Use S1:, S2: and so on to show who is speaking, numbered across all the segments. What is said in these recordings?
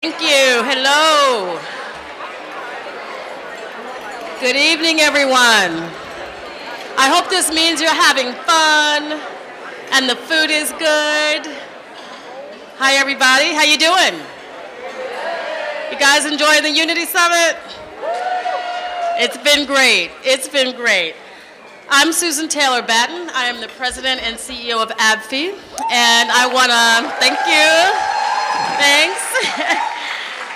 S1: Thank you. Hello. Good evening, everyone. I hope this means you're having fun and the food is good. Hi, everybody. How you doing? You guys enjoying the Unity Summit? It's been great. It's been great. I'm Susan Taylor Batten. I am the president and CEO of ABFE, and I want to thank you. Thanks.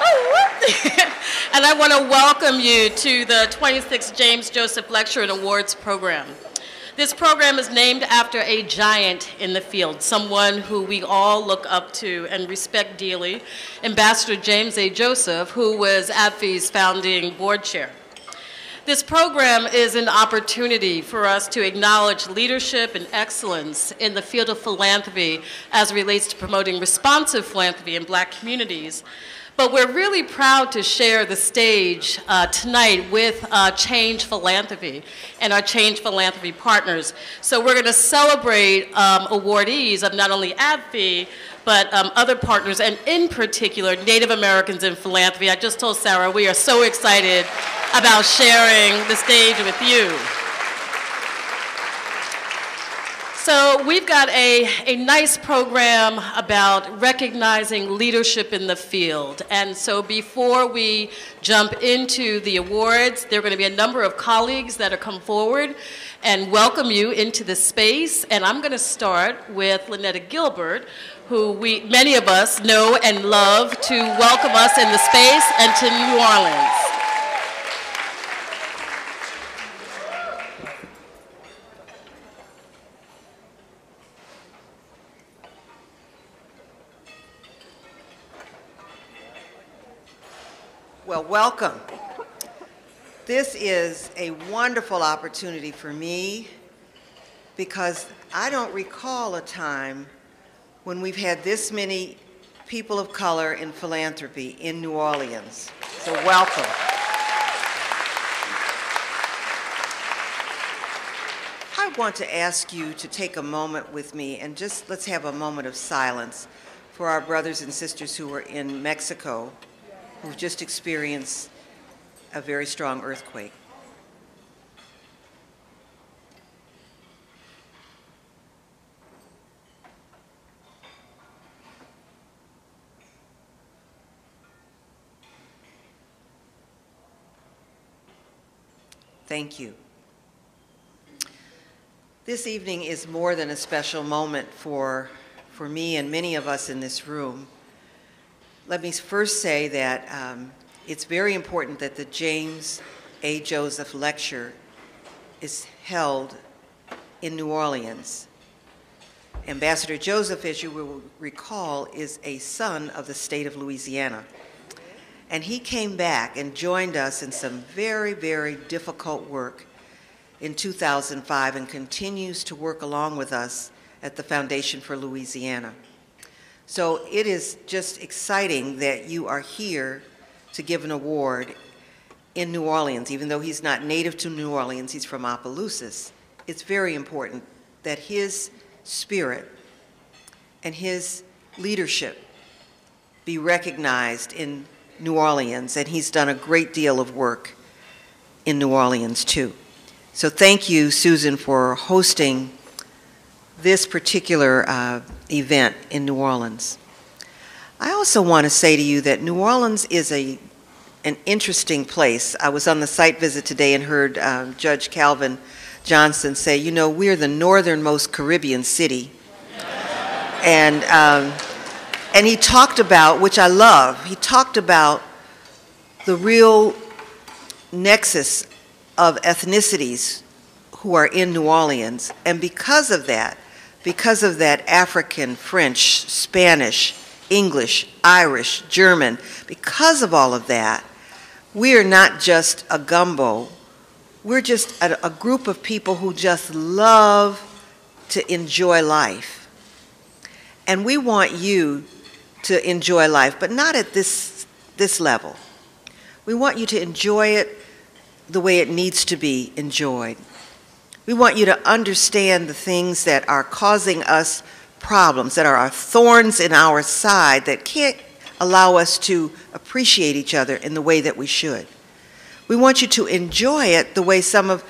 S1: Oh, and I want to welcome you to the 26th James Joseph Lecture and Awards Program. This program is named after a giant in the field, someone who we all look up to and respect dearly, Ambassador James A. Joseph, who was ABFE's founding board chair. This program is an opportunity for us to acknowledge leadership and excellence in the field of philanthropy as relates to promoting responsive philanthropy in black communities, but we're really proud to share the stage uh, tonight with uh, Change Philanthropy and our Change Philanthropy partners. So we're going to celebrate um, awardees of not only ABFE, but um, other partners, and in particular, Native Americans in philanthropy. I just told Sarah we are so excited about sharing the stage with you. So we've got a, a nice program about recognizing leadership in the field. And so before we jump into the awards, there are going to be a number of colleagues that are come forward and welcome you into the space. And I'm going to start with Linetta Gilbert, who we, many of us know and love to welcome us in the space and to New Orleans.
S2: Well, welcome. This is a wonderful opportunity for me because I don't recall a time when we've had this many people of color in philanthropy in New Orleans. So welcome. I want to ask you to take a moment with me and just let's have a moment of silence for our brothers and sisters who are in Mexico who've just experienced a very strong earthquake. Thank you. This evening is more than a special moment for, for me and many of us in this room. Let me first say that um, it's very important that the James A. Joseph Lecture is held in New Orleans. Ambassador Joseph, as you will recall, is a son of the state of Louisiana. And he came back and joined us in some very, very difficult work in 2005 and continues to work along with us at the Foundation for Louisiana. So it is just exciting that you are here to give an award in New Orleans, even though he's not native to New Orleans, he's from Opelousas. It's very important that his spirit and his leadership be recognized in New Orleans, and he's done a great deal of work in New Orleans too. So thank you, Susan, for hosting this particular uh, event in New Orleans. I also want to say to you that New Orleans is a an interesting place. I was on the site visit today and heard um, Judge Calvin Johnson say, you know, we're the northernmost Caribbean city. and, um, and he talked about, which I love, he talked about the real nexus of ethnicities who are in New Orleans. And because of that, because of that African, French, Spanish, English, Irish, German, because of all of that, we are not just a gumbo. We're just a, a group of people who just love to enjoy life. And we want you to enjoy life, but not at this, this level. We want you to enjoy it the way it needs to be enjoyed. We want you to understand the things that are causing us problems, that are our thorns in our side that can't allow us to appreciate each other in the way that we should. We want you to enjoy it the way some of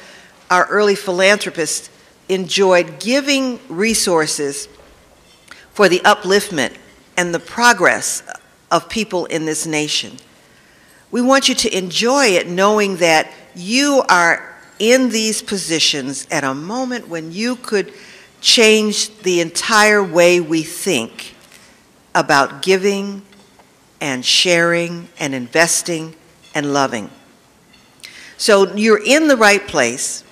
S2: our early philanthropists enjoyed giving resources for the upliftment and the progress of people in this nation. We want you to enjoy it knowing that you are in these positions at a moment when you could change the entire way we think about giving and sharing and investing and loving. So you're in the right place.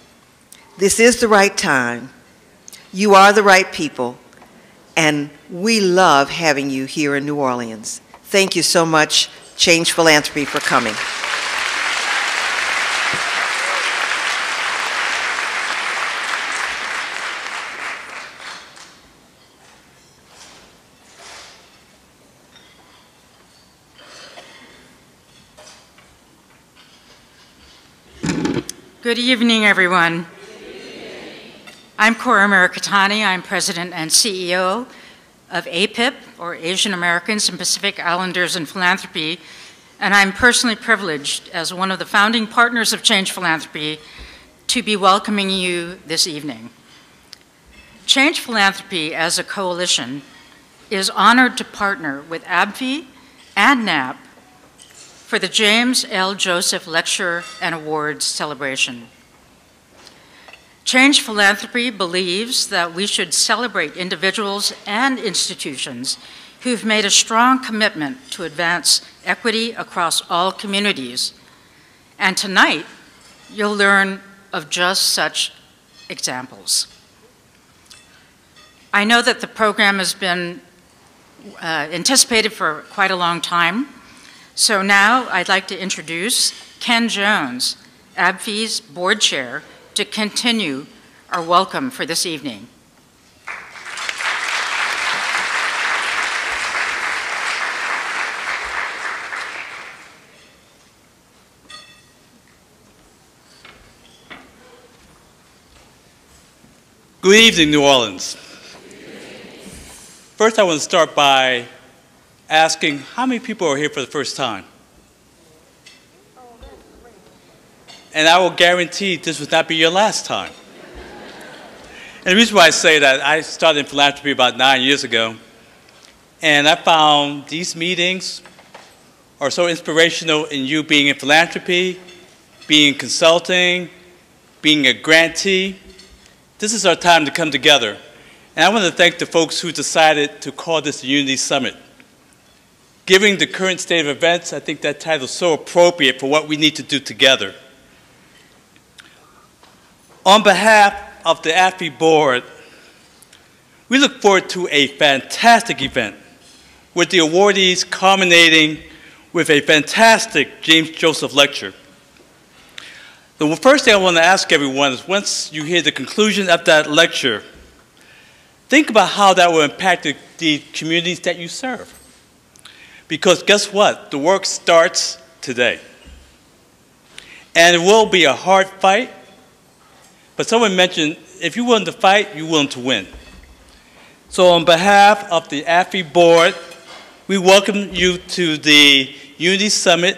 S2: This is the right time. You are the right people. And we love having you here in New Orleans. Thank you so much, Change Philanthropy, for coming.
S3: Good evening, everyone. I'm Cora Mirikitani. I'm President and CEO of APIP, or Asian Americans and Pacific Islanders in Philanthropy, and I'm personally privileged as one of the founding partners of Change Philanthropy to be welcoming you this evening. Change Philanthropy as a coalition is honored to partner with ABFE and NAP for the James L. Joseph Lecture and Awards celebration. Change Philanthropy believes that we should celebrate individuals and institutions who've made a strong commitment to advance equity across all communities. And tonight, you'll learn of just such examples. I know that the program has been uh, anticipated for quite a long time, so now I'd like to introduce Ken Jones, ABFE's board chair, to continue our welcome for this evening.
S4: Good evening, New Orleans. First, I want to start by asking how many people are here for the first time? And I will guarantee this will not be your last time. and the reason why I say that, I started in philanthropy about nine years ago, and I found these meetings are so inspirational in you being in philanthropy, being in consulting, being a grantee. This is our time to come together. And I want to thank the folks who decided to call this Unity Summit. Given the current state of events, I think that title is so appropriate for what we need to do together. On behalf of the ABFE board, we look forward to a fantastic event with the awardees culminating with a fantastic James Joseph lecture. The first thing I want to ask everyone is once you hear the conclusion of that lecture, think about how that will impact the, the communities that you serve. Because guess what? The work starts today. And it will be a hard fight. But someone mentioned if you're willing to fight, you're willing to win. So, on behalf of the ABFE board, we welcome you to the Unity Summit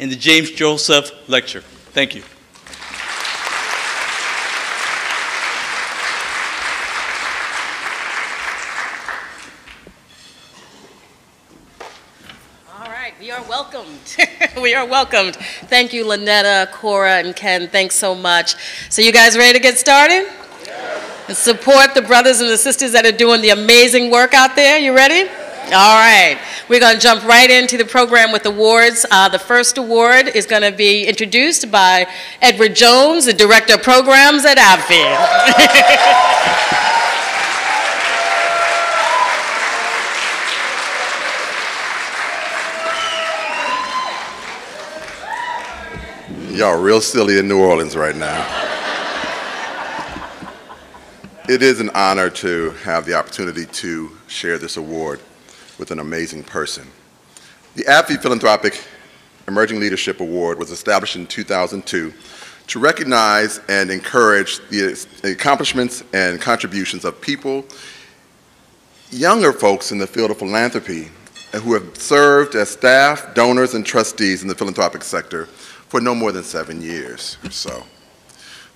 S4: and the James Joseph Lecture. Thank you.
S1: Welcomed. we are welcomed. Thank you, Linetta, Cora, and Ken. Thanks so much. So you guys ready to get started? And support the brothers and the sisters that are doing the amazing work out there. You ready? All right, we're going to jump right into the program with awards. Uh, the first award is going to be introduced by Edward Jones, the Director of Programs at ABFE.
S5: Y'all real silly in New Orleans right now. it is an honor to have the opportunity to share this award with an amazing person. The ABFE Philanthropic Emerging Leadership Award was established in 2002 to recognize and encourage the accomplishments and contributions of people, younger folks in the field of philanthropy, who have served as staff, donors, and trustees in the philanthropic sector for no more than seven years or so.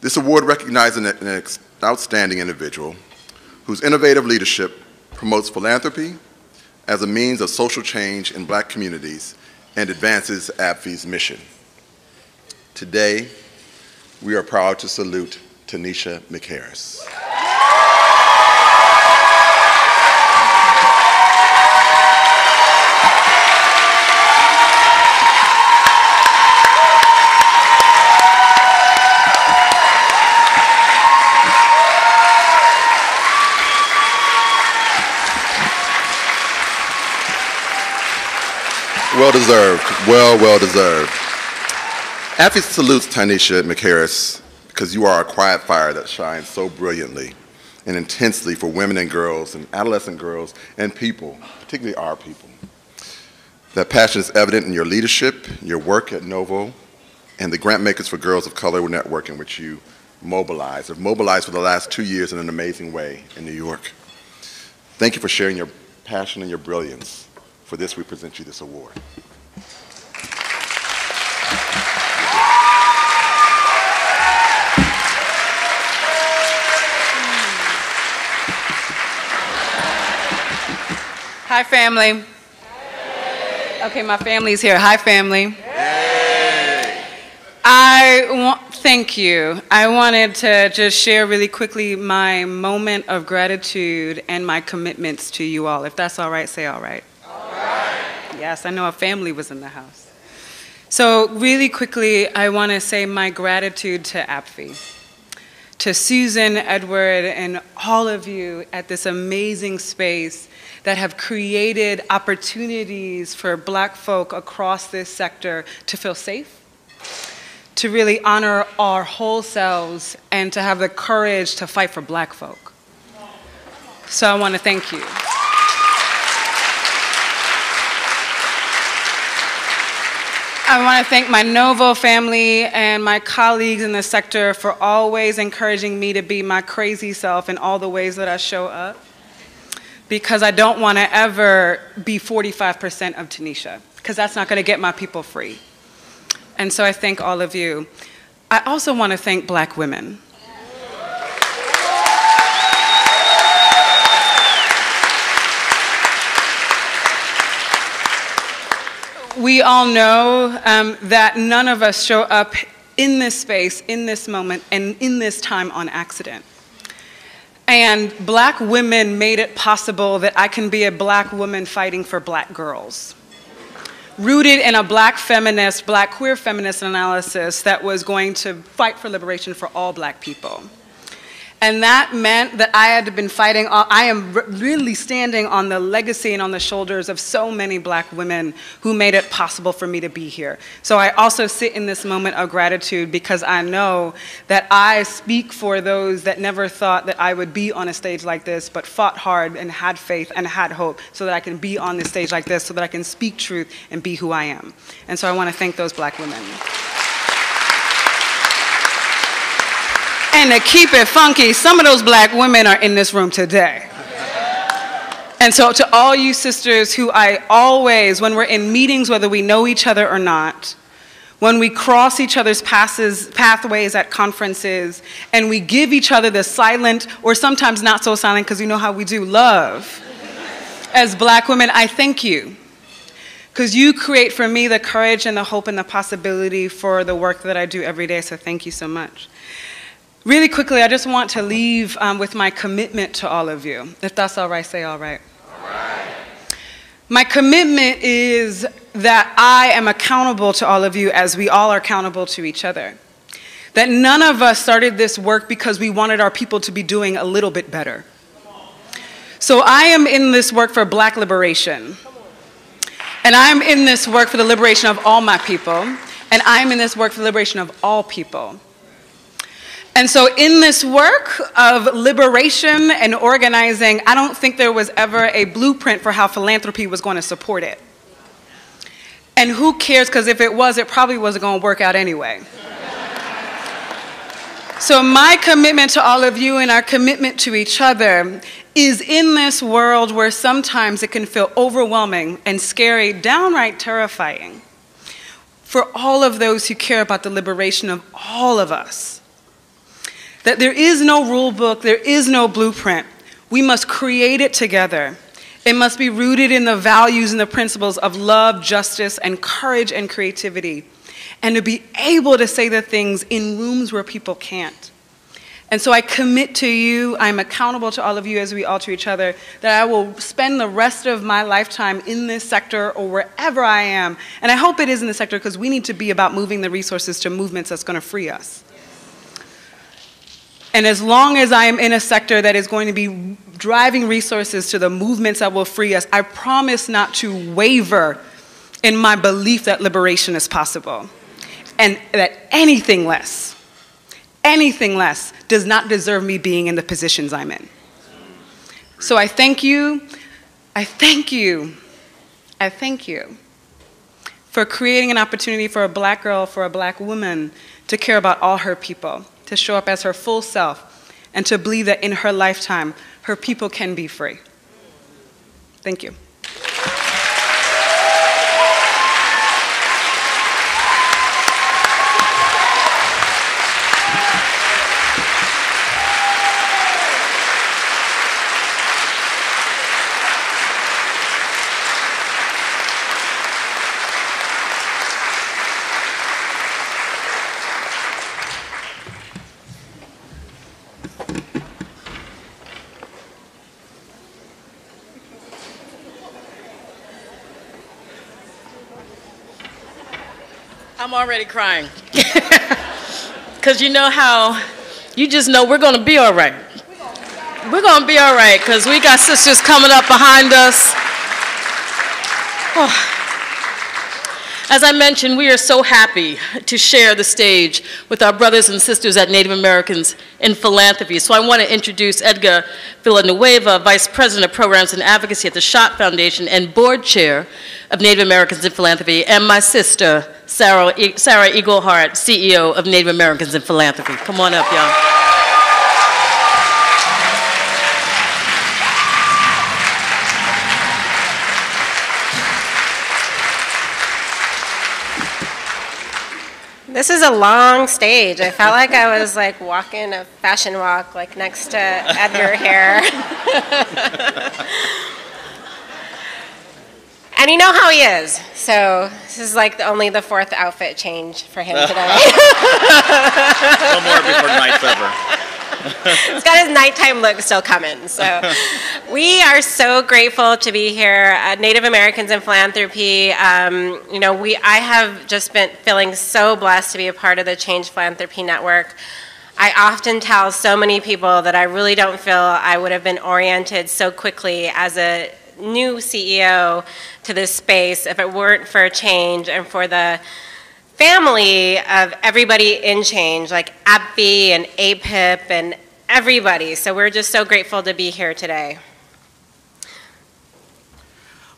S5: This award recognizes an outstanding individual whose innovative leadership promotes philanthropy as a means of social change in black communities and advances ABFE's mission. Today, we are proud to salute Tynesha McHarris. Well deserved. Well, well deserved. ABFE salutes Tynesha McHarris because you are a quiet fire that shines so brilliantly and intensely for women and girls and adolescent girls and people, particularly our people. That passion is evident in your leadership, your work at Novo, and the Grant Makers for Girls of Color Network in which you mobilize, have mobilized for the last two years in an amazing way in New York. Thank you for sharing your passion and your brilliance. For this, we present you this award.
S6: Hi, family. Okay, my family's here. Hi, family. I want, thank you. I wanted to just share really quickly my moment of gratitude and my commitments to you all. If that's all right, say all right. Yes, I know a family was in the house. So, really quickly, I want to say my gratitude to ABFE, to Susan, Edward, and all of you at this amazing space that have created opportunities for black folk across this sector to feel safe, to really honor our whole selves, and to have the courage to fight for black folk. So, I want to thank you. I want to thank my Novo family and my colleagues in the sector for always encouraging me to be my crazy self in all the ways that I show up. Because I don't want to ever be 45% of Tynesha, because that's not going to get my people free. And so I thank all of you. I also want to thank black women. We all know um, that none of us show up in this space, in this moment, and in this time on accident. And black women made it possible that I can be a black woman fighting for black girls. Rooted in a black feminist, black queer feminist analysis that was going to fight for liberation for all black people. And that meant that I had been fighting, uh, I am really standing on the legacy and on the shoulders of so many black women who made it possible for me to be here. So I also sit in this moment of gratitude because I know that I speak for those that never thought that I would be on a stage like this, but fought hard and had faith and had hope so that I can be on this stage like this, so that I can speak truth and be who I am. And so I want to thank those black women. And to keep it funky, some of those black women are in this room today. And so, to all you sisters who I always, when we're in meetings, whether we know each other or not, when we cross each other's passes, pathways at conferences, and we give each other the silent, or sometimes not so silent, because you know how we do love, as black women, I thank you. Because you create for me the courage and the hope and the possibility for the work that I do every day, so thank you so much. Really quickly, I just want to leave um, with my commitment to all of you. If that's all right, say all right. All right. My commitment is that I am accountable to all of you as we all are accountable to each other. That none of us started this work because we wanted our people to be doing a little bit better. So I am in this work for black liberation. And I'm in this work for the liberation of all my people. And I'm in this work for the liberation of all people. And so, in this work of liberation and organizing, I don't think there was ever a blueprint for how philanthropy was going to support it. And who cares? Because if it was, it probably wasn't going to work out anyway. so, my commitment to all of you and our commitment to each other is in this world where sometimes it can feel overwhelming and scary, downright terrifying, for all of those who care about the liberation of all of us. That there is no rule book, there is no blueprint. We must create it together. It must be rooted in the values and the principles of love, justice, and courage and creativity. And to be able to say the things in rooms where people can't. And so I commit to you, I'm accountable to all of you as we all to each other, that I will spend the rest of my lifetime in this sector or wherever I am. And I hope it is in the sector because we need to be about moving the resources to movements that's going to free us. And as long as I am in a sector that is going to be driving resources to the movements that will free us, I promise not to waver in my belief that liberation is possible and that anything less anything less does not deserve me being in the positions I'm in. So I thank you, I thank you, I thank you for creating an opportunity for a black girl, for a black woman to care about all her people, to show up as her full self, and to believe that in her lifetime, her people can be free. Thank you.
S1: Already crying. Because you know how you just know we're going to be all right. We're going to be all right because we got sisters coming up behind us. Oh. As I mentioned, we are so happy to share the stage with our brothers and sisters at Native Americans in Philanthropy. So I want to introduce Edgar Villanueva, Vice President of Programs and Advocacy at the Schott Foundation and Board Chair of Native Americans in Philanthropy, and my sister, Sarah, Sarah Eagle Heart, CEO of Native Americans in Philanthropy. Come on up, y'all.
S7: This is a long stage. I felt like I was like walking a fashion walk like next to Edgar here. and you know how he is. So this is like the, only the fourth outfit change for him today.
S8: no more before night's over.
S7: He's got his nighttime look still coming. So we are so grateful to be here. Uh, Native Americans in Philanthropy. Um, you know, we I have just been feeling so blessed to be a part of the Change Philanthropy Network. I often tell so many people that I really don't feel I would have been oriented so quickly as a new CEO to this space if it weren't for change and for the family of everybody in change, like ABFE and APIP and everybody. So we're just so grateful to be here today.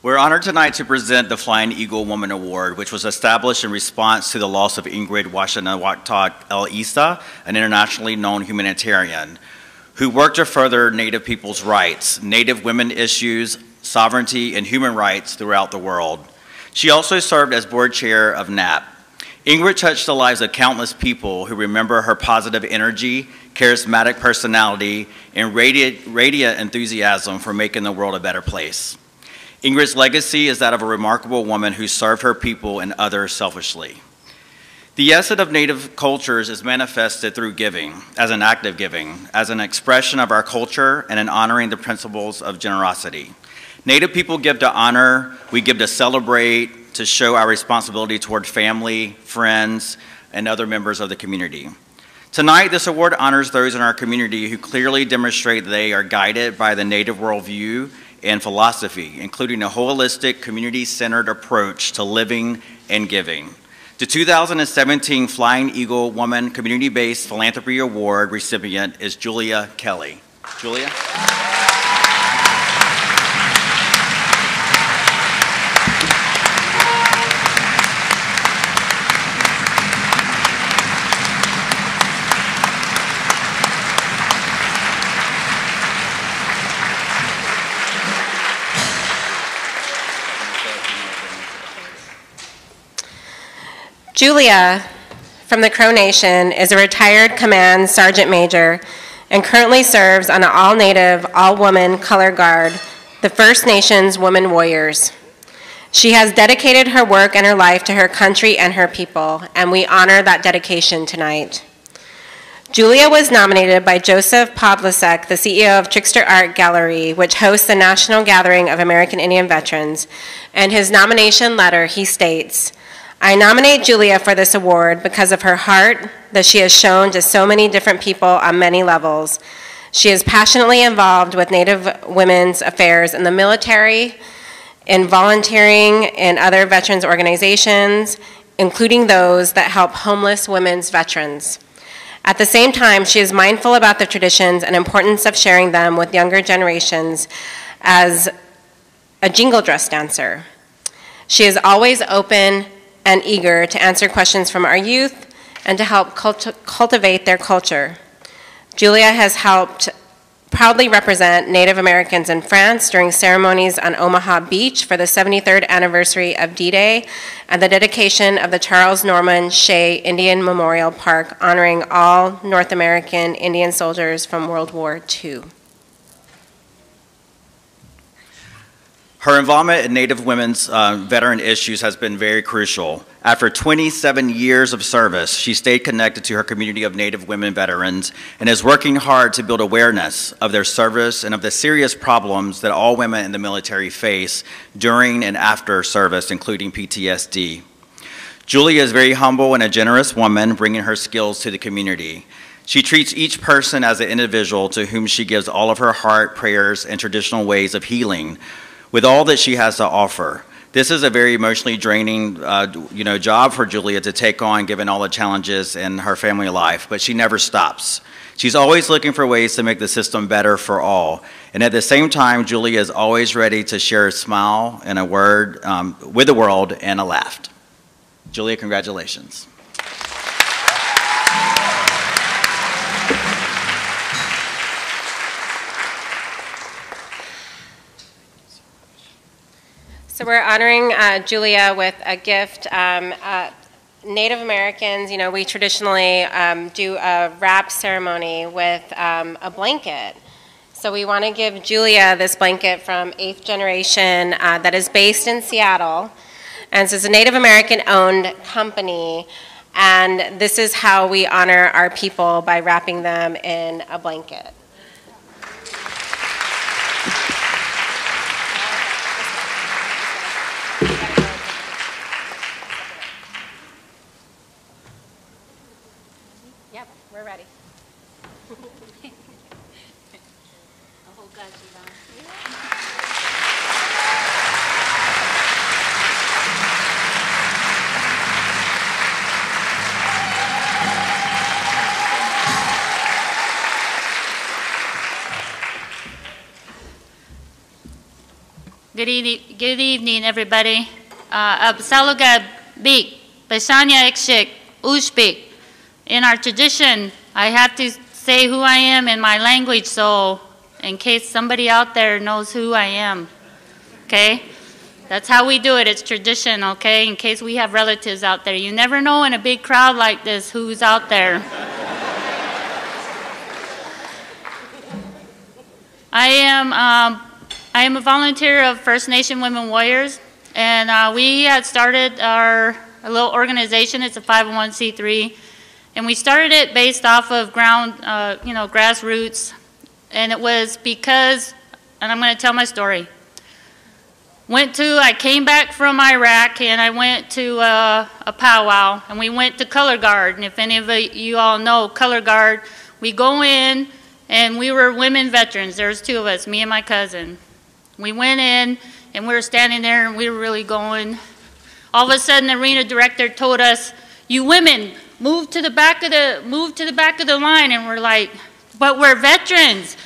S8: We're honored tonight to present the Flying Eagle Woman Award, which was established in response to the loss of Ingrid Washanawaktak El Isa, an internationally known humanitarian, who worked to further Native people's rights, Native women issues, sovereignty, and human rights throughout the world. She also served as board chair of NAP, Ingrid touched the lives of countless people who remember her positive energy, charismatic personality, and radiant, radiant enthusiasm for making the world a better place. Ingrid's legacy is that of a remarkable woman who served her people and others selfishly. The essence of Native cultures is manifested through giving, as an act of giving, as an expression of our culture and in honoring the principles of generosity. Native people give to honor, we give to celebrate, to show our responsibility toward family, friends, and other members of the community. Tonight, this award honors those in our community who clearly demonstrate they are guided by the Native worldview and philosophy, including a holistic, community-centered approach to living and giving. The 2017 Flying Eagle Woman Community-Based Philanthropy Award recipient is Julia Kelly. Julia?
S7: Julia from the Crow Nation is a retired command sergeant major and currently serves on an all-native, all-woman color guard, the First Nations Women Warriors. She has dedicated her work and her life to her country and her people, and we honor that dedication tonight. Julia was nominated by Joseph Podlasek, the CEO of Trickster Art Gallery, which hosts the National Gathering of American Indian Veterans. In his nomination letter, he states, I nominate Julia for this award because of her heart that she has shown to so many different people on many levels. She is passionately involved with Native women's affairs in the military, in volunteering in other veterans organizations, including those that help homeless women's veterans. At the same time, she is mindful about the traditions and importance of sharing them with younger generations as a jingle dress dancer. She is always open and eager to answer questions from our youth and to help cult cultivate their culture. Julia has helped proudly represent Native Americans in France during ceremonies on Omaha Beach for the 73rd anniversary of D-Day and the dedication of the Charles Norman Shay Indian Memorial Park honoring all North American Indian soldiers from World War II.
S8: Her involvement in Native women's uh, veteran issues has been very crucial. After 27 years of service, she stayed connected to her community of Native women veterans and is working hard to build awareness of their service and of the serious problems that all women in the military face during and after service, including PTSD. Julia is very humble and a generous woman, bringing her skills to the community. She treats each person as an individual to whom she gives all of her heart, prayers, and traditional ways of healing with all that she has to offer. This is a very emotionally draining, uh, you know, job for Julia to take on, given all the challenges in her family life. But she never stops. She's always looking for ways to make the system better for all. And at the same time, Julia is always ready to share a smile and a word um, with the world and a laugh. Julia, congratulations.
S7: So we're honoring uh, Julia with a gift. Um, uh, Native Americans, you know, we traditionally um, do a wrap ceremony with um, a blanket. So we want to give Julia this blanket from Eighth Generation uh, that is based in Seattle. And so it's a Native American owned company. And this is how we honor our people by wrapping them in a blanket.
S9: Good, e good evening, everybody. Uh, Absalugab Bik, Basanya Ikshik, Ushbik. In our tradition, I have to say who I am in my language, so in case somebody out there knows who I am, okay? That's how we do it. It's tradition, okay? In case we have relatives out there. You never know in a big crowd like this who's out there. I am um, I am a volunteer of First Nation Women Warriors, and uh, we had started our a little organization. It's a 501c3, and we started it based off of ground, uh, you know, grassroots, and it was because, and I'm going to tell my story. Went to, I came back from Iraq, and I went to uh, a powwow, and we went to Color Guard, and if any of you all know Color Guard, we go in, and we were women veterans. There was two of us, me and my cousin. We went in and we were standing there and we were really going. All of a sudden, the arena director told us, "You women, move to the back of the move to the back of the line." And we're like, "But we're veterans."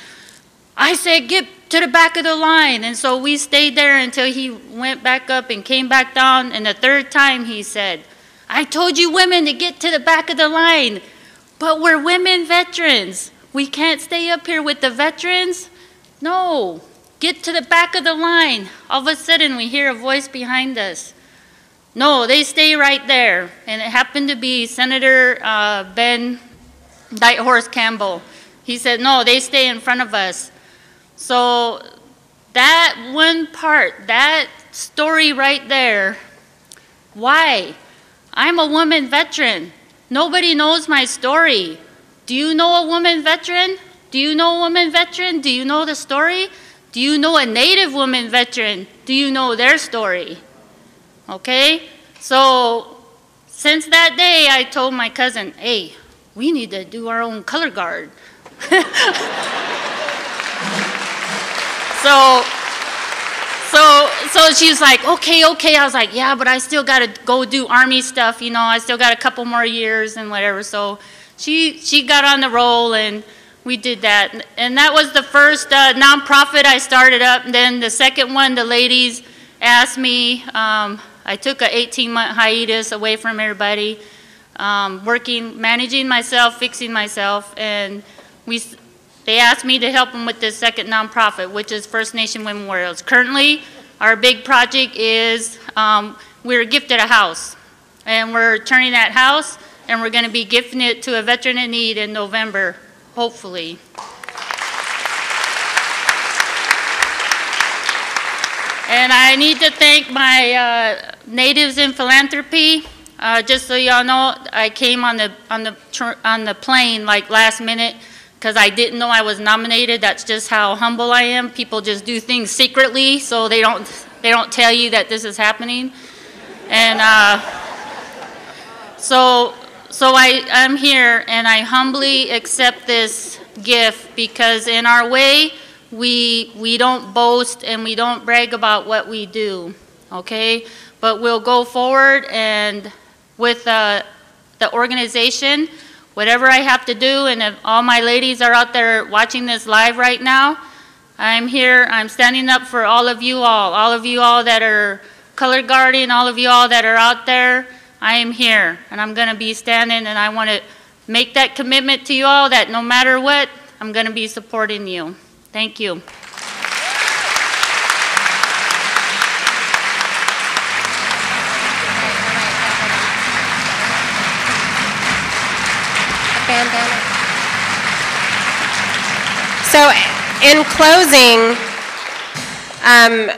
S9: I said, "Get to the back of the line." And so we stayed there until he went back up and came back down. And the third time, he said, "I told you women to get to the back of the line, but we're women veterans. We can't stay up here with the veterans." No, Get to the back of the line. All of a sudden, we hear a voice behind us. No, they stay right there. And it happened to be Senator uh, Ben Horse Campbell. He said, no, they stay in front of us. So that one part, that story right there, why? I'm a woman veteran. Nobody knows my story. Do you know a woman veteran? Do you know a woman veteran? Do you know the story? Do you know a Native woman veteran? Do you know their story? Okay? So, since that day, I told my cousin, hey, we need to do our own color guard. so, so, so she's like, okay, okay. I was like, yeah, but I still got to go do army stuff, you know. I still got a couple more years and whatever. So, she she got on the roll and we did that. And that was the first uh, nonprofit I started up. And then the second one, the ladies asked me. Um, I took an 18-month hiatus away from everybody, um, working, managing myself, fixing myself, and we they asked me to help them with this second nonprofit, which is First Nation Women Warriors. Currently, our big project is um, we're gifted a house, and we're turning that house, and we're going to be gifting it to a veteran in need in November, hopefully. And I need to thank my uh, natives in philanthropy. Uh, just so y'all know, I came on the on the on the plane like last minute because I didn't know I was nominated. That's just how humble I am. People just do things secretly, so they don't they don't tell you that this is happening. And uh, so so I I'm here, and I humbly accept this gift because in our way we we don't boast and we don't brag about what we do. Okay, but we'll go forward and with uh, the organization whatever I have to do, and if all my ladies are out there watching this live right now, I'm here, I'm standing up for all of you all, all of you all that are color guarding, all of you all that are out there, I am here, and I'm going to be standing, and I want to make that commitment to you all that no matter what, I'm going to be supporting you. Thank you.
S7: So, in closing, um,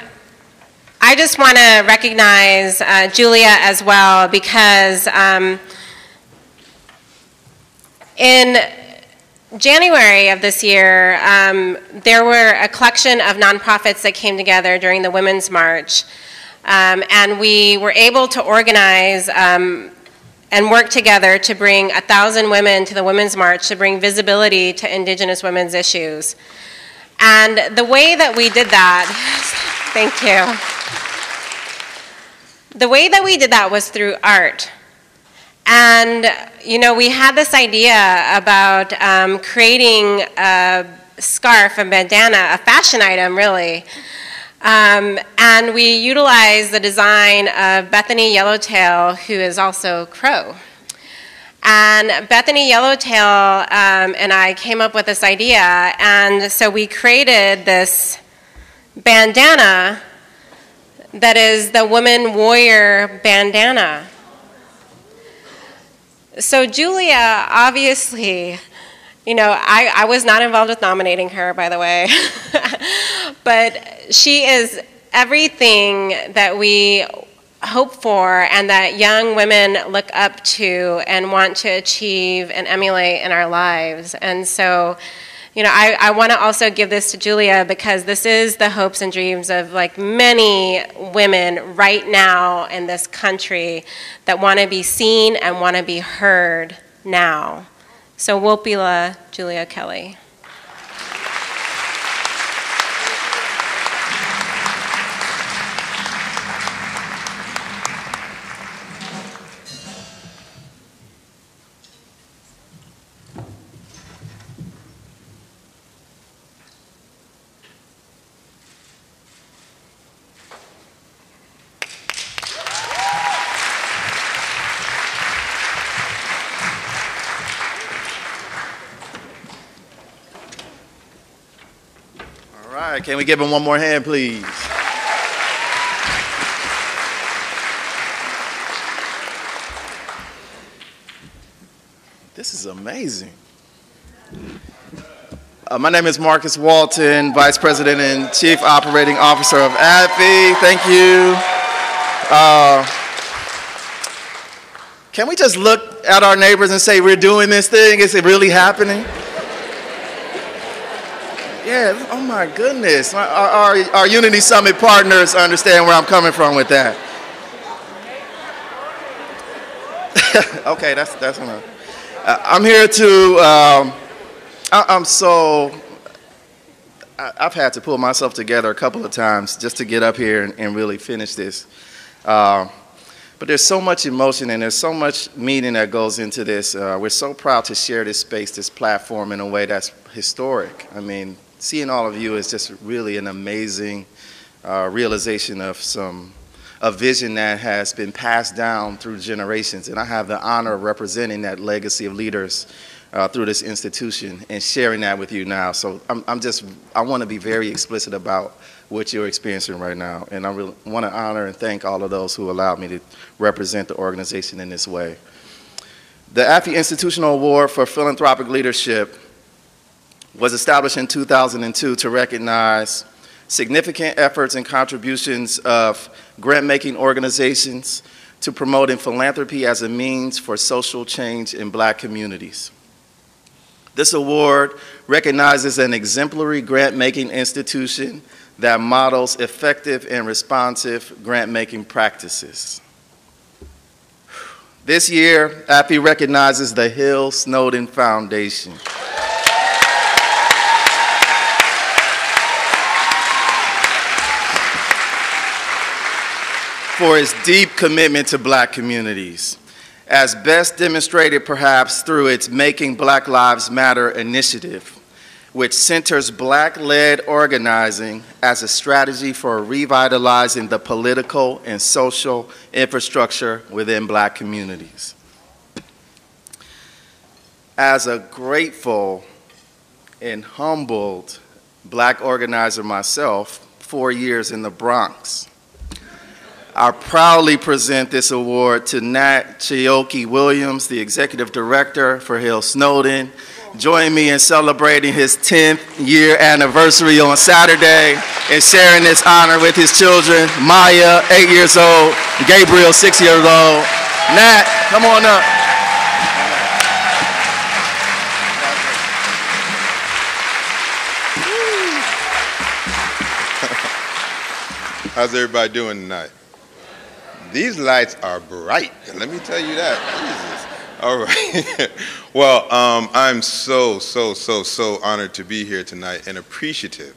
S7: I just want to recognize uh, Julia as well because um, in January of this year, um, there were a collection of nonprofits that came together during the Women's March. Um, and we were able to organize um, and work together to bring a thousand women to the Women's March to bring visibility to Indigenous women's issues. And the way that we did that, thank you. The way that we did that was through art. And, you know, we had this idea about um, creating a scarf, a bandana, a fashion item, really, um, and we utilized the design of Bethany Yellowtail, who is also Crow. And Bethany Yellowtail um, and I came up with this idea, and so we created this bandana that is the Woman Warrior bandana. So Julia obviously you know, I, I was not involved with nominating her, by the way. but she is everything that we hope for and that young women look up to and want to achieve and emulate in our lives. And so, you know, I, I want to also give this to Julia because this is the hopes and dreams of like many women right now in this country that want to be seen and want to be heard now. So Wopila Julia Kelly.
S10: right, can we give him one more hand, please? This is amazing. Uh, my name is Marcus Walton, Vice President and Chief Operating Officer of ABFE. Thank you. Uh, can we just look at our neighbors and say, we're doing this thing? Is it really happening? Yeah, oh my goodness. Our, our, our Unity Summit partners understand where I'm coming from with that. okay, that's, that's enough. Uh, I'm here to, um, I, am so, I, have had to pull myself together a couple of times just to get up here and, and really finish this. Uh, but there's so much emotion and there's so much meaning that goes into this. Uh, we're so proud to share this space, this platform in a way that's historic. I mean, seeing all of you is just really an amazing uh, realization of some a vision that has been passed down through generations. And I have the honor of representing that legacy of leaders uh, through this institution and sharing that with you now. So I'm, I'm just, I want to be very explicit about what you're experiencing right now. And I really want to honor and thank all of those who allowed me to represent the organization in this way. The ABFE Institutional Award for Philanthropic Leadership was established in 2002 to recognize significant efforts and contributions of grant-making organizations to promoting philanthropy as a means for social change in black communities. This award recognizes an exemplary grant-making institution that models effective and responsive grant-making practices. This year, ABFE recognizes the Hill Snowden Foundation. For its deep commitment to black communities, as best demonstrated perhaps through its Making Black Lives Matter initiative, which centers black-led organizing as a strategy for revitalizing the political and social infrastructure within black communities. As a grateful and humbled black organizer myself, four years in the Bronx, I proudly present this award to Nat Chioke Williams, the Executive Director for Hill Snowden. Join me in celebrating his 10th year anniversary on Saturday and sharing this honor with his children, Maya, eight years old, Gabriel, six years old. Nat, come on up.
S11: How's everybody doing tonight? These lights are bright. Let me tell you that. Jesus. All right. well, um, I'm so, so, so, so honored to be here tonight and appreciative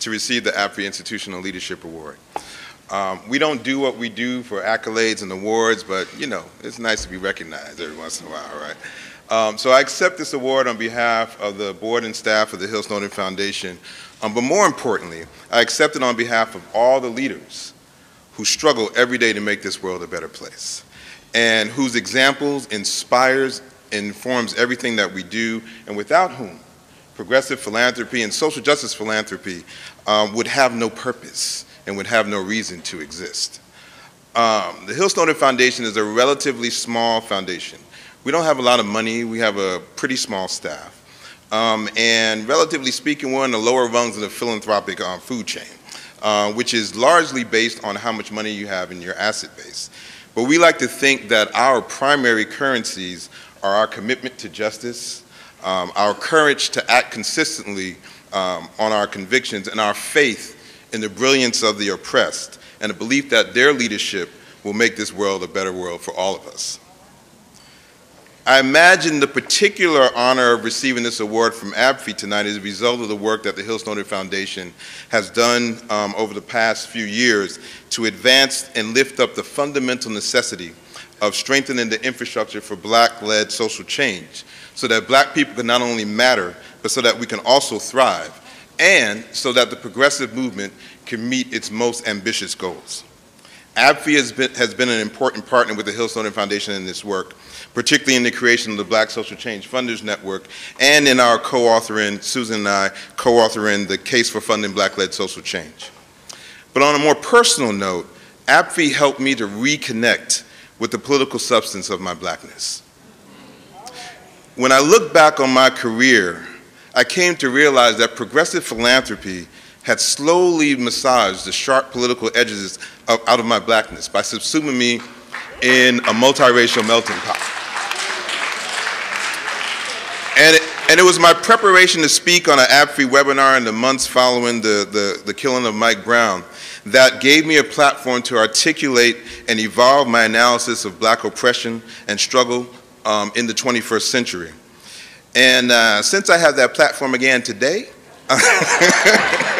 S11: to receive the ABFE Institutional Leadership Award. Um, we don't do what we do for accolades and awards, but you know, it's nice to be recognized every once in a while, right? Um, so I accept this award on behalf of the board and staff of the Hill Snowden Foundation, um, but more importantly, I accept it on behalf of all the leaders who struggle every day to make this world a better place, and whose examples inspires, informs everything that we do, and without whom progressive philanthropy and social justice philanthropy um, would have no purpose and would have no reason to exist. Um, the Hill Foundation is a relatively small foundation. We don't have a lot of money. We have a pretty small staff. Um, and relatively speaking, we're in the lower rungs of the philanthropic uh, food chain. Uh, which is largely based on how much money you have in your asset base. But we like to think that our primary currencies are our commitment to justice, um, our courage to act consistently um, on our convictions, and our faith in the brilliance of the oppressed, and a belief that their leadership will make this world a better world for all of us. I imagine the particular honor of receiving this award from ABFE tonight is a result of the work that the Hill Snowden Foundation has done um, over the past few years to advance and lift up the fundamental necessity of strengthening the infrastructure for black-led social change so that black people can not only matter, but so that we can also thrive, and so that the progressive movement can meet its most ambitious goals. ABFE has been, has been an important partner with the Hill Foundation in this work, particularly in the creation of the Black Social Change Funders Network and in our co-authoring, Susan and I, co-authoring the Case for Funding Black-Led Social Change. But on a more personal note, ABFE helped me to reconnect with the political substance of my blackness. when I look back on my career, I came to realize that progressive philanthropy had slowly massaged the sharp political edges of, out of my blackness by subsuming me in a multiracial melting pot. And it, and it was my preparation to speak on an ABFE webinar in the months following the, the, the killing of Mike Brown that gave me a platform to articulate and evolve my analysis of black oppression and struggle um, in the 21st century. And uh, since I have that platform again today,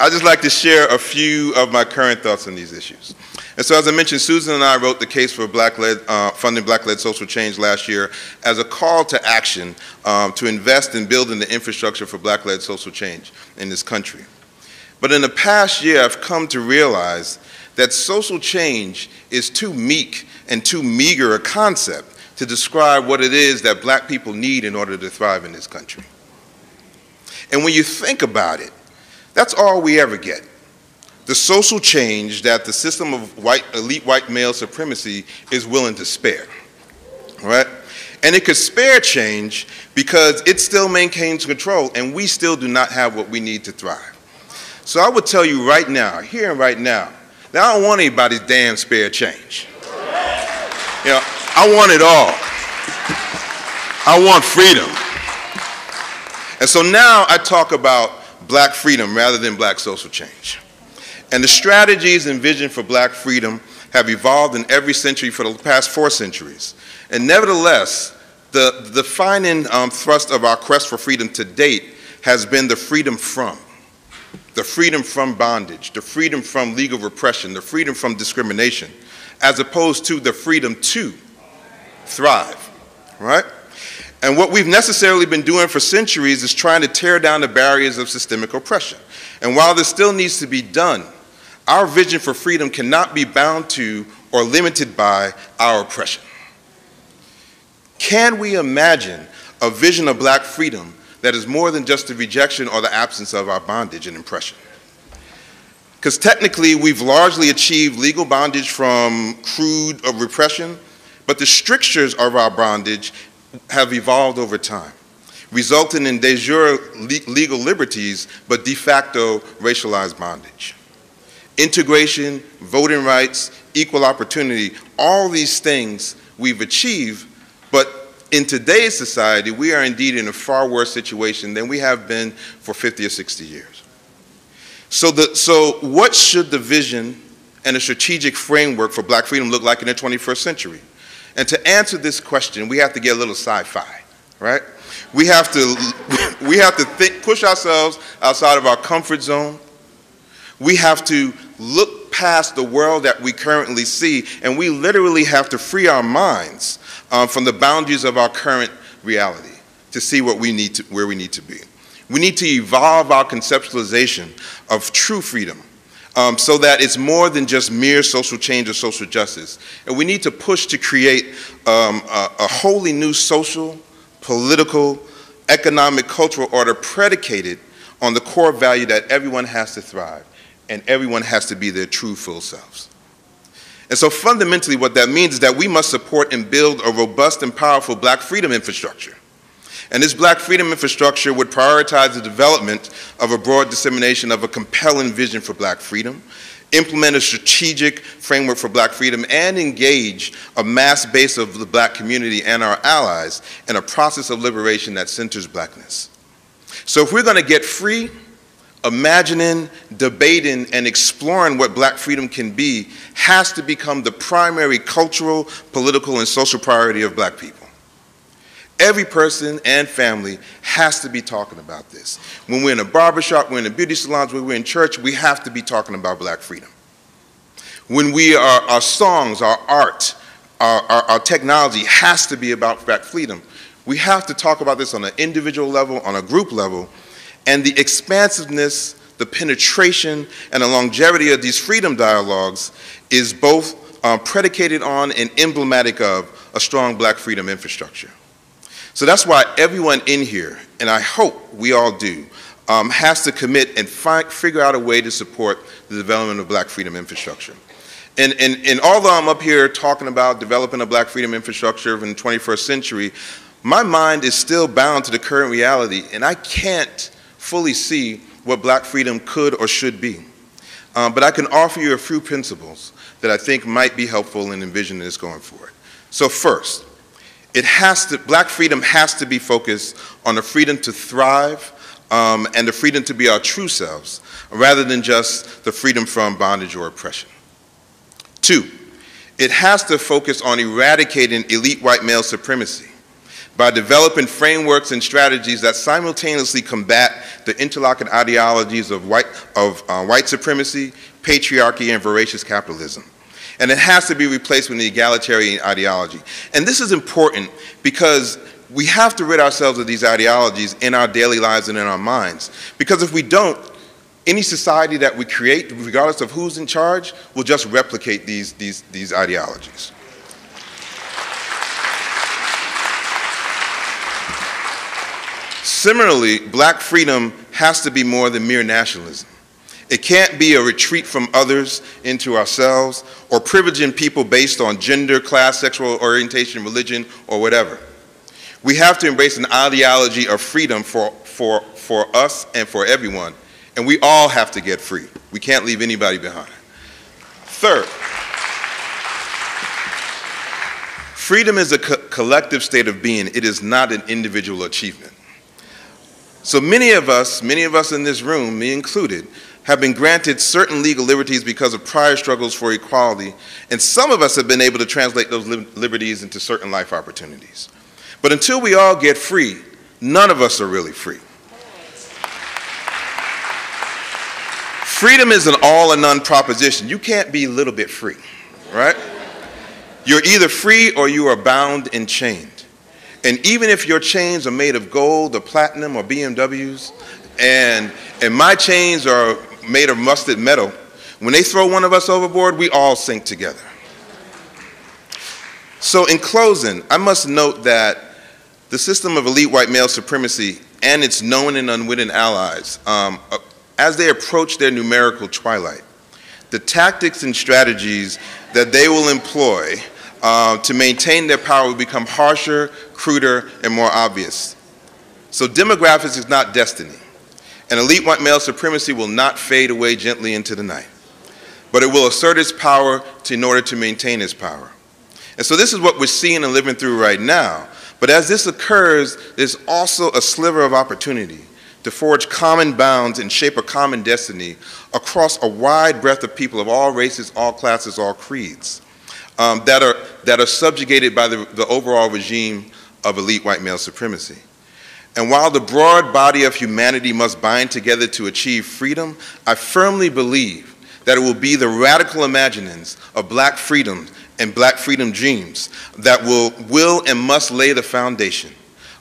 S11: I'd just like to share a few of my current thoughts on these issues. And so as I mentioned, Susan and I wrote the case for black-led, uh, funding black-led social change last year as a call to action um, to invest in building the infrastructure for black-led social change in this country. But in the past year, I've come to realize that social change is too meek and too meager a concept to describe what it is that black people need in order to thrive in this country. And when you think about it, that's all we ever get the social change that the system of white, elite white male supremacy is willing to spare, right? And it could spare change because it still maintains control and we still do not have what we need to thrive. So I would tell you right now, here and right now, that I don't want anybody's damn spare change. You know, I want it all. I want freedom. And so now I talk about black freedom rather than black social change. And the strategies and vision for black freedom have evolved in every century for the past four centuries. And nevertheless, the defining um, thrust of our quest for freedom to date has been the freedom from. The freedom from bondage, the freedom from legal repression, the freedom from discrimination, as opposed to the freedom to thrive, right? And what we've necessarily been doing for centuries is trying to tear down the barriers of systemic oppression. And while this still needs to be done, our vision for freedom cannot be bound to or limited by our oppression. Can we imagine a vision of black freedom that is more than just the rejection or the absence of our bondage and oppression? Because technically, we've largely achieved legal bondage from crude uh, repression, but the strictures of our bondage have evolved over time, resulting in de jure legal liberties, but de facto racialized bondage integration, voting rights, equal opportunity, all these things we've achieved, but in today's society, we are indeed in a far worse situation than we have been for 50 or 60 years. So, the, so what should the vision and a strategic framework for black freedom look like in the 21st century? And to answer this question, we have to get a little sci-fi, right? We have to, we have to think, push ourselves outside of our comfort zone. We have to look past the world that we currently see, and we literally have to free our minds um, from the boundaries of our current reality to see what we need to, where we need to be. We need to evolve our conceptualization of true freedom um, so that it's more than just mere social change or social justice. And we need to push to create um, a, a wholly new social, political, economic, cultural order predicated on the core value that everyone has to thrive and everyone has to be their true full selves. And so fundamentally what that means is that we must support and build a robust and powerful black freedom infrastructure. And this black freedom infrastructure would prioritize the development of a broad dissemination of a compelling vision for black freedom, implement a strategic framework for black freedom, and engage a mass base of the black community and our allies in a process of liberation that centers blackness. So if we're going to get free, imagining, debating, and exploring what black freedom can be has to become the primary cultural, political, and social priority of black people. Every person and family has to be talking about this. When we're in a barbershop, we're in the beauty salons, when we're in church, we have to be talking about black freedom. When we are, our songs, our art, our, our, our technology has to be about black freedom. We have to talk about this on an individual level, on a group level, and the expansiveness, the penetration, and the longevity of these freedom dialogues is both um, predicated on and emblematic of a strong black freedom infrastructure. So that's why everyone in here, and I hope we all do, um, has to commit and figure out a way to support the development of black freedom infrastructure. And, and, and although I'm up here talking about developing a black freedom infrastructure in the 21st century, my mind is still bound to the current reality, and I can't fully see what black freedom could or should be. Um, but I can offer you a few principles that I think might be helpful in envisioning this going forward. So first, it has to, black freedom has to be focused on the freedom to thrive um, and the freedom to be our true selves, rather than just the freedom from bondage or oppression. Two, it has to focus on eradicating elite white male supremacy by developing frameworks and strategies that simultaneously combat the interlocking ideologies of white, of, uh, white supremacy, patriarchy, and voracious capitalism. And it has to be replaced with an egalitarian ideology. And this is important because we have to rid ourselves of these ideologies in our daily lives and in our minds. Because if we don't, any society that we create, regardless of who's in charge, will just replicate these, these, these ideologies. Similarly, black freedom has to be more than mere nationalism. It can't be a retreat from others into ourselves or privileging people based on gender, class, sexual orientation, religion, or whatever. We have to embrace an ideology of freedom for, for, for us and for everyone, and we all have to get free. We can't leave anybody behind. Third, freedom is a co collective state of being. It is not an individual achievement. So many of us, many of us in this room, me included, have been granted certain legal liberties because of prior struggles for equality, and some of us have been able to translate those liberties into certain life opportunities. But until we all get free, none of us are really free. Freedom is an all or none proposition. You can't be a little bit free, right? You're either free or you are bound and chained. And even if your chains are made of gold or platinum or BMWs, and, and my chains are made of rusted metal, when they throw one of us overboard, we all sink together. So in closing, I must note that the system of elite white male supremacy and its known and unwitting allies, um, uh, as they approach their numerical twilight, the tactics and strategies that they will employ uh, to maintain their power will become harsher, cruder, and more obvious. So demographics is not destiny. And elite white male supremacy will not fade away gently into the night, but it will assert its power to, in order to maintain its power. And so this is what we're seeing and living through right now. But as this occurs, there's also a sliver of opportunity to forge common bounds and shape a common destiny across a wide breadth of people of all races, all classes, all creeds, um, that, are, that are subjugated by the, the overall regime of elite white male supremacy. And while the broad body of humanity must bind together to achieve freedom, I firmly believe that it will be the radical imaginings of black freedom and black freedom dreams that will, will and must lay the foundation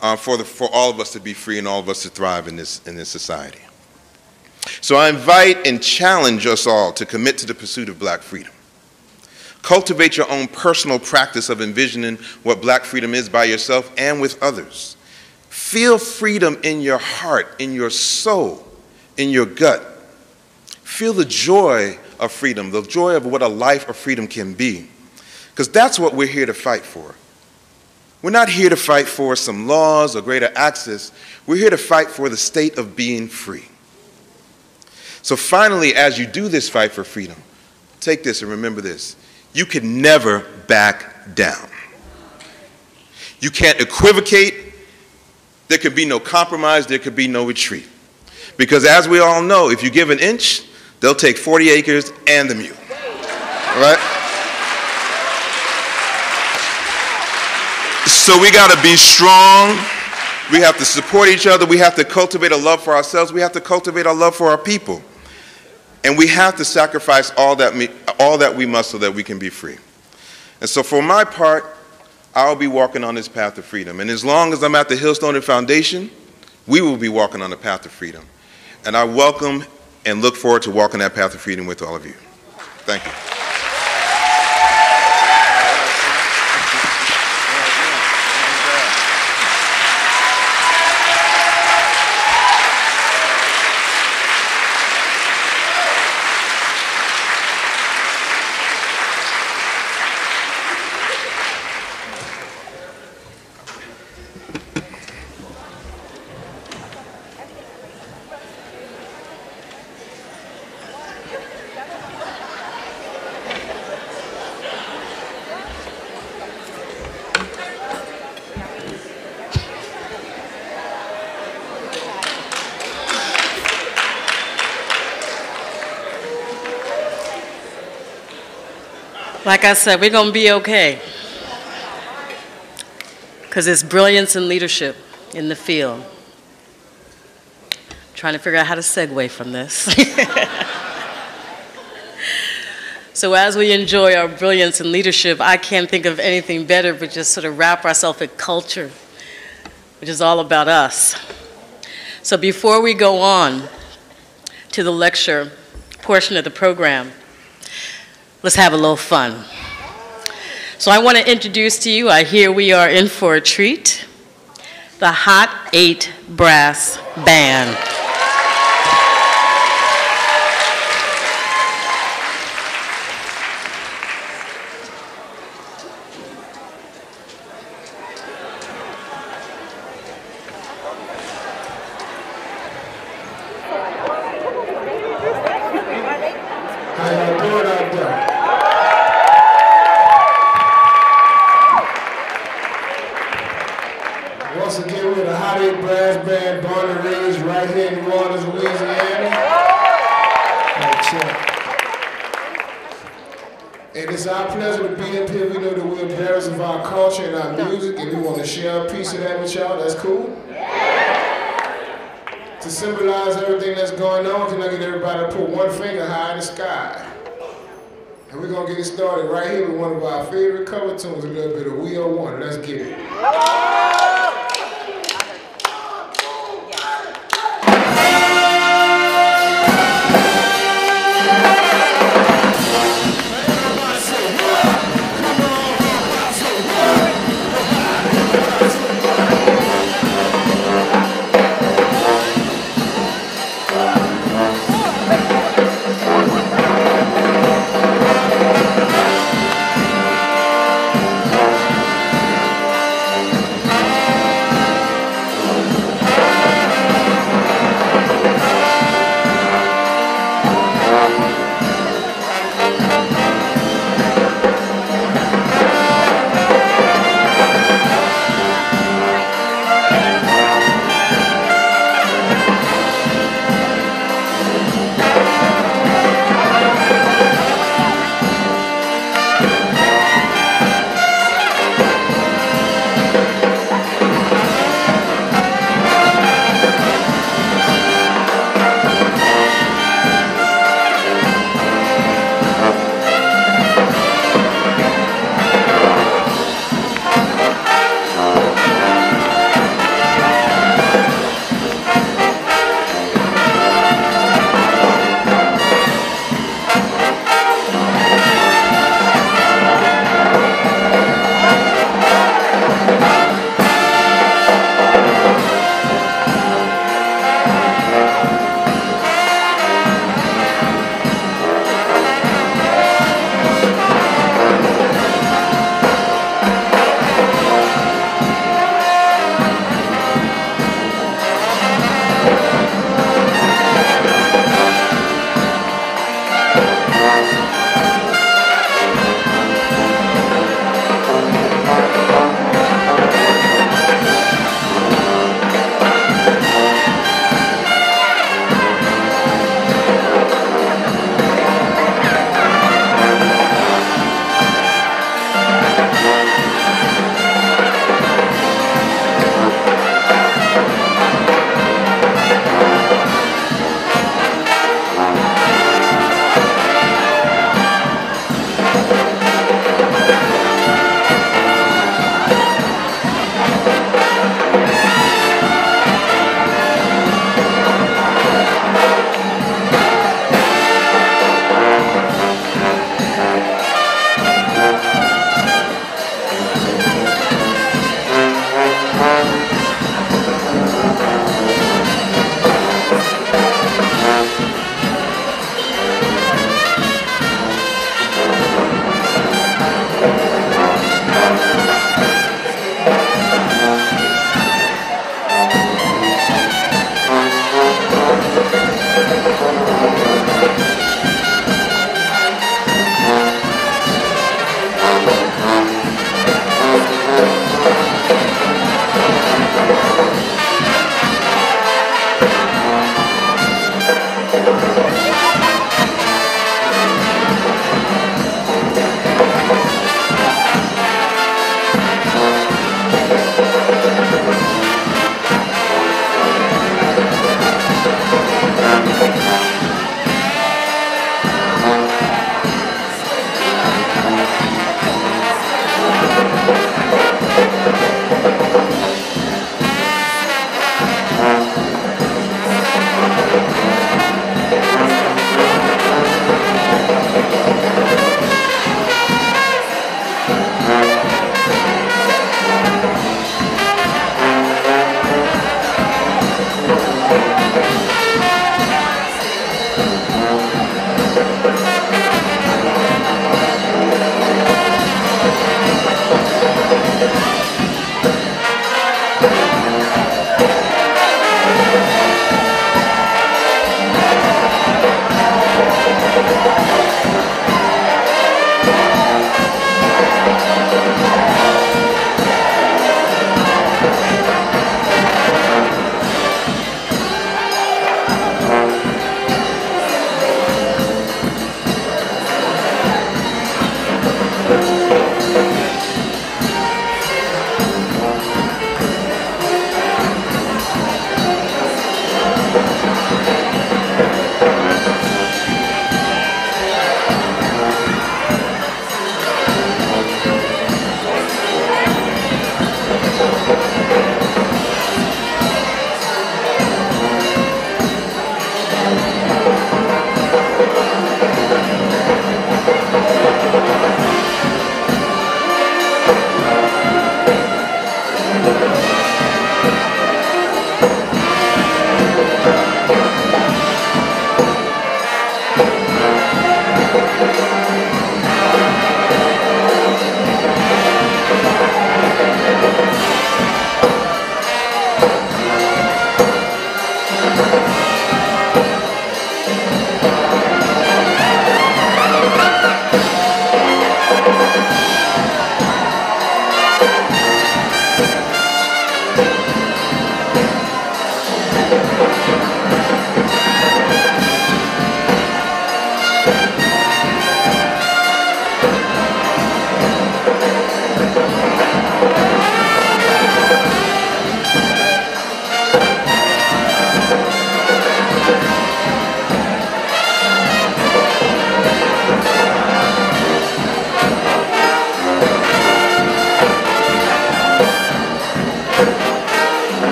S11: uh, for, the, for all of us to be free and all of us to thrive in this, in this society. So I invite and challenge us all to commit to the pursuit of black freedom. Cultivate your own personal practice of envisioning what black freedom is by yourself and with others. Feel freedom in your heart, in your soul, in your gut. Feel the joy of freedom, the joy of what a life of freedom can be. Because that's what we're here to fight for. We're not here to fight for some laws or greater access. We're here to fight for the state of being free. So finally, as you do this fight for freedom, take this and remember this. You can never back down. You can't equivocate there could be no compromise, there could be no retreat. Because as we all know, if you give an inch, they'll take 40 acres and the mule. Right? So we got to be strong. We have to support each other. We have to cultivate a love for ourselves. We have to cultivate a love for our people. And we have to sacrifice all that, we, all that we must so that we can be free. And so for my part, I'll be walking on this path of freedom. And as long as I'm at the Hill Snowden Foundation, we will be walking on the path of freedom. And I welcome and look forward to walking that path of freedom with all of you. Thank you.
S1: Like I said, we're going to be okay. Because it's brilliance and leadership in the field. Trying to figure out how to segue from this. so, as we enjoy our brilliance and leadership, I can't think of anything better but just sort of wrap ourselves in culture, which is all about us. So, before we go on to the lecture portion of the program, let's have a little fun. So I want to introduce to you, uh, I hear we are in for a treat, the Hot 8 Brass Band.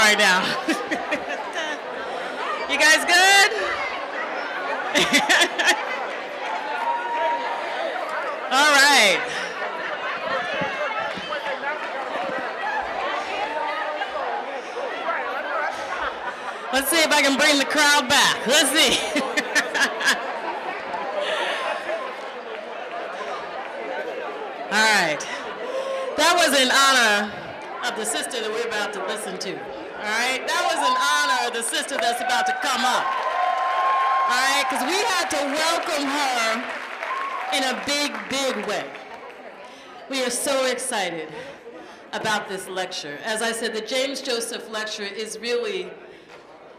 S1: Right now. you guys good? All right. Let's see if I can bring the crowd back. Let's see. All right. That was in honor of the sister that we're about to listen to. All right? That was an honor of the sister that's about to come up. All right? Because we had to welcome her in a big, big way. We are so excited about this lecture. As I said, the James Joseph Lecture is really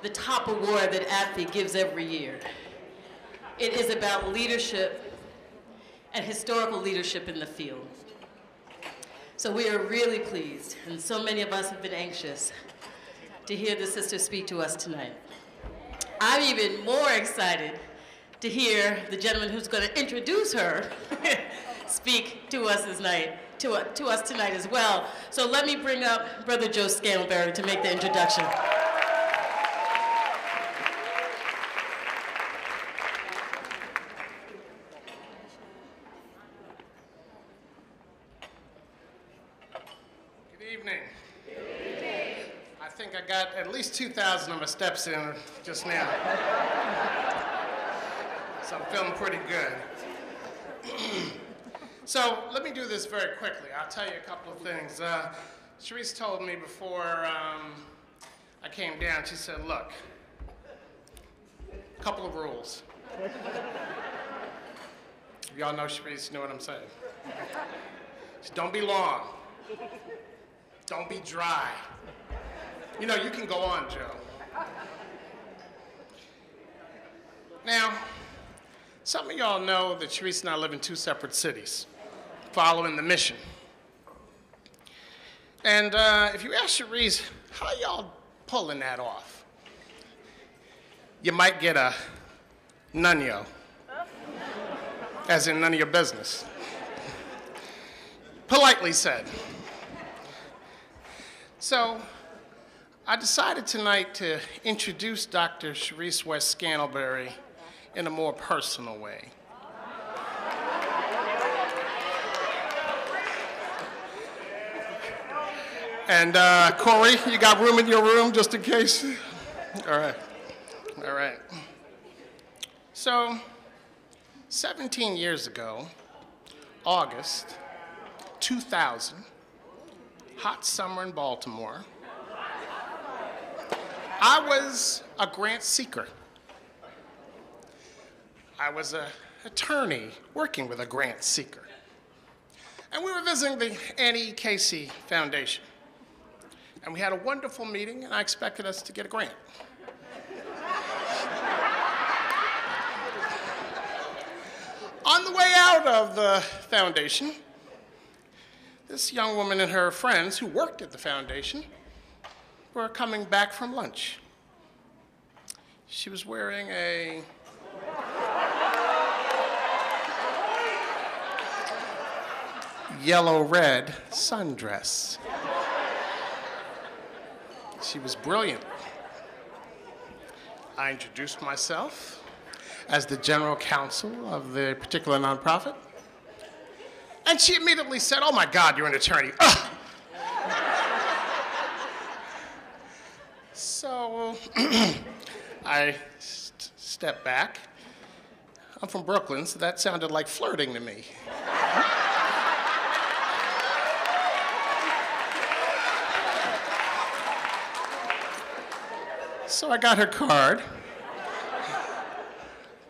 S1: the top award that ABFE gives every year. It is about leadership and historical leadership in the field. So we are really pleased, and so many of us have been anxious to hear the sister speak to us tonight. I'm even more excited to hear the gentleman who's going to introduce her speak to us this night, to, to us tonight as well. So let me bring up Brother Joe Scantlebury to make the introduction.
S12: Good evening. I think I got at least 2,000 of my steps in just now. so I'm feeling pretty good. so let me do this very quickly. I'll tell you a couple of things. Uh, Sherece told me before um, I came down, she said, look, a couple of rules. Y'all know Sherece, know what I'm saying. Don't be long. Don't be dry. You know, you can go on, Joe. Now, some of y'all know that Sherece and I live in two separate cities, following the mission. And uh, if you ask Sherece, how y'all pulling that off? You might get a none yo, as in none of your business. Politely said. So I decided tonight to introduce Dr. Sherece West Scantlebury in a more personal way. And uh, Corey, you got room in your room just in case? All right. All right. So, 17 years ago, August 2000, hot summer in Baltimore, I was a grant seeker. I was an attorney working with a grant seeker. And we were visiting the Annie Casey Foundation. And we had a wonderful meeting, and I expected us to get a grant. On the way out of the foundation, this young woman and her friends who worked at the foundation were coming back from lunch. She was wearing a yellow red sundress. She was brilliant. I introduced myself as the general counsel of the particular nonprofit. And she immediately said, Oh my God, you're an attorney. Ugh. So I st- stepped back. I'm from Brooklyn, so that sounded like flirting to me. So I got her card,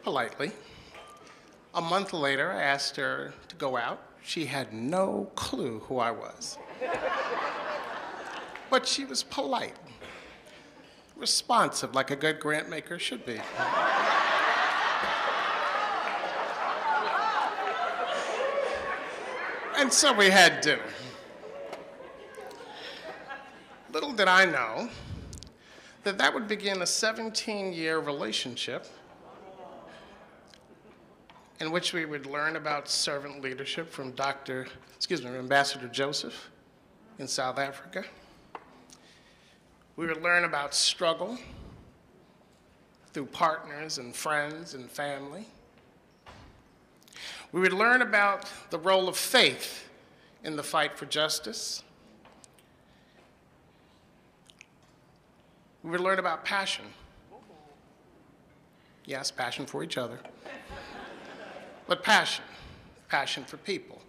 S12: politely. A month later, I asked her to go out. She had no clue who I was. But she was polite, responsive, like a good grant maker should be. And so we had dinner. Little did I know that that would begin a 17 year relationship in which we would learn about servant leadership from Dr. excuse me, Ambassador Joseph in South Africa. We would learn about struggle through partners and friends and family. We would learn about the role of faith in the fight for justice. We would learn about passion. Yes, passion for each other. But passion, passion for people.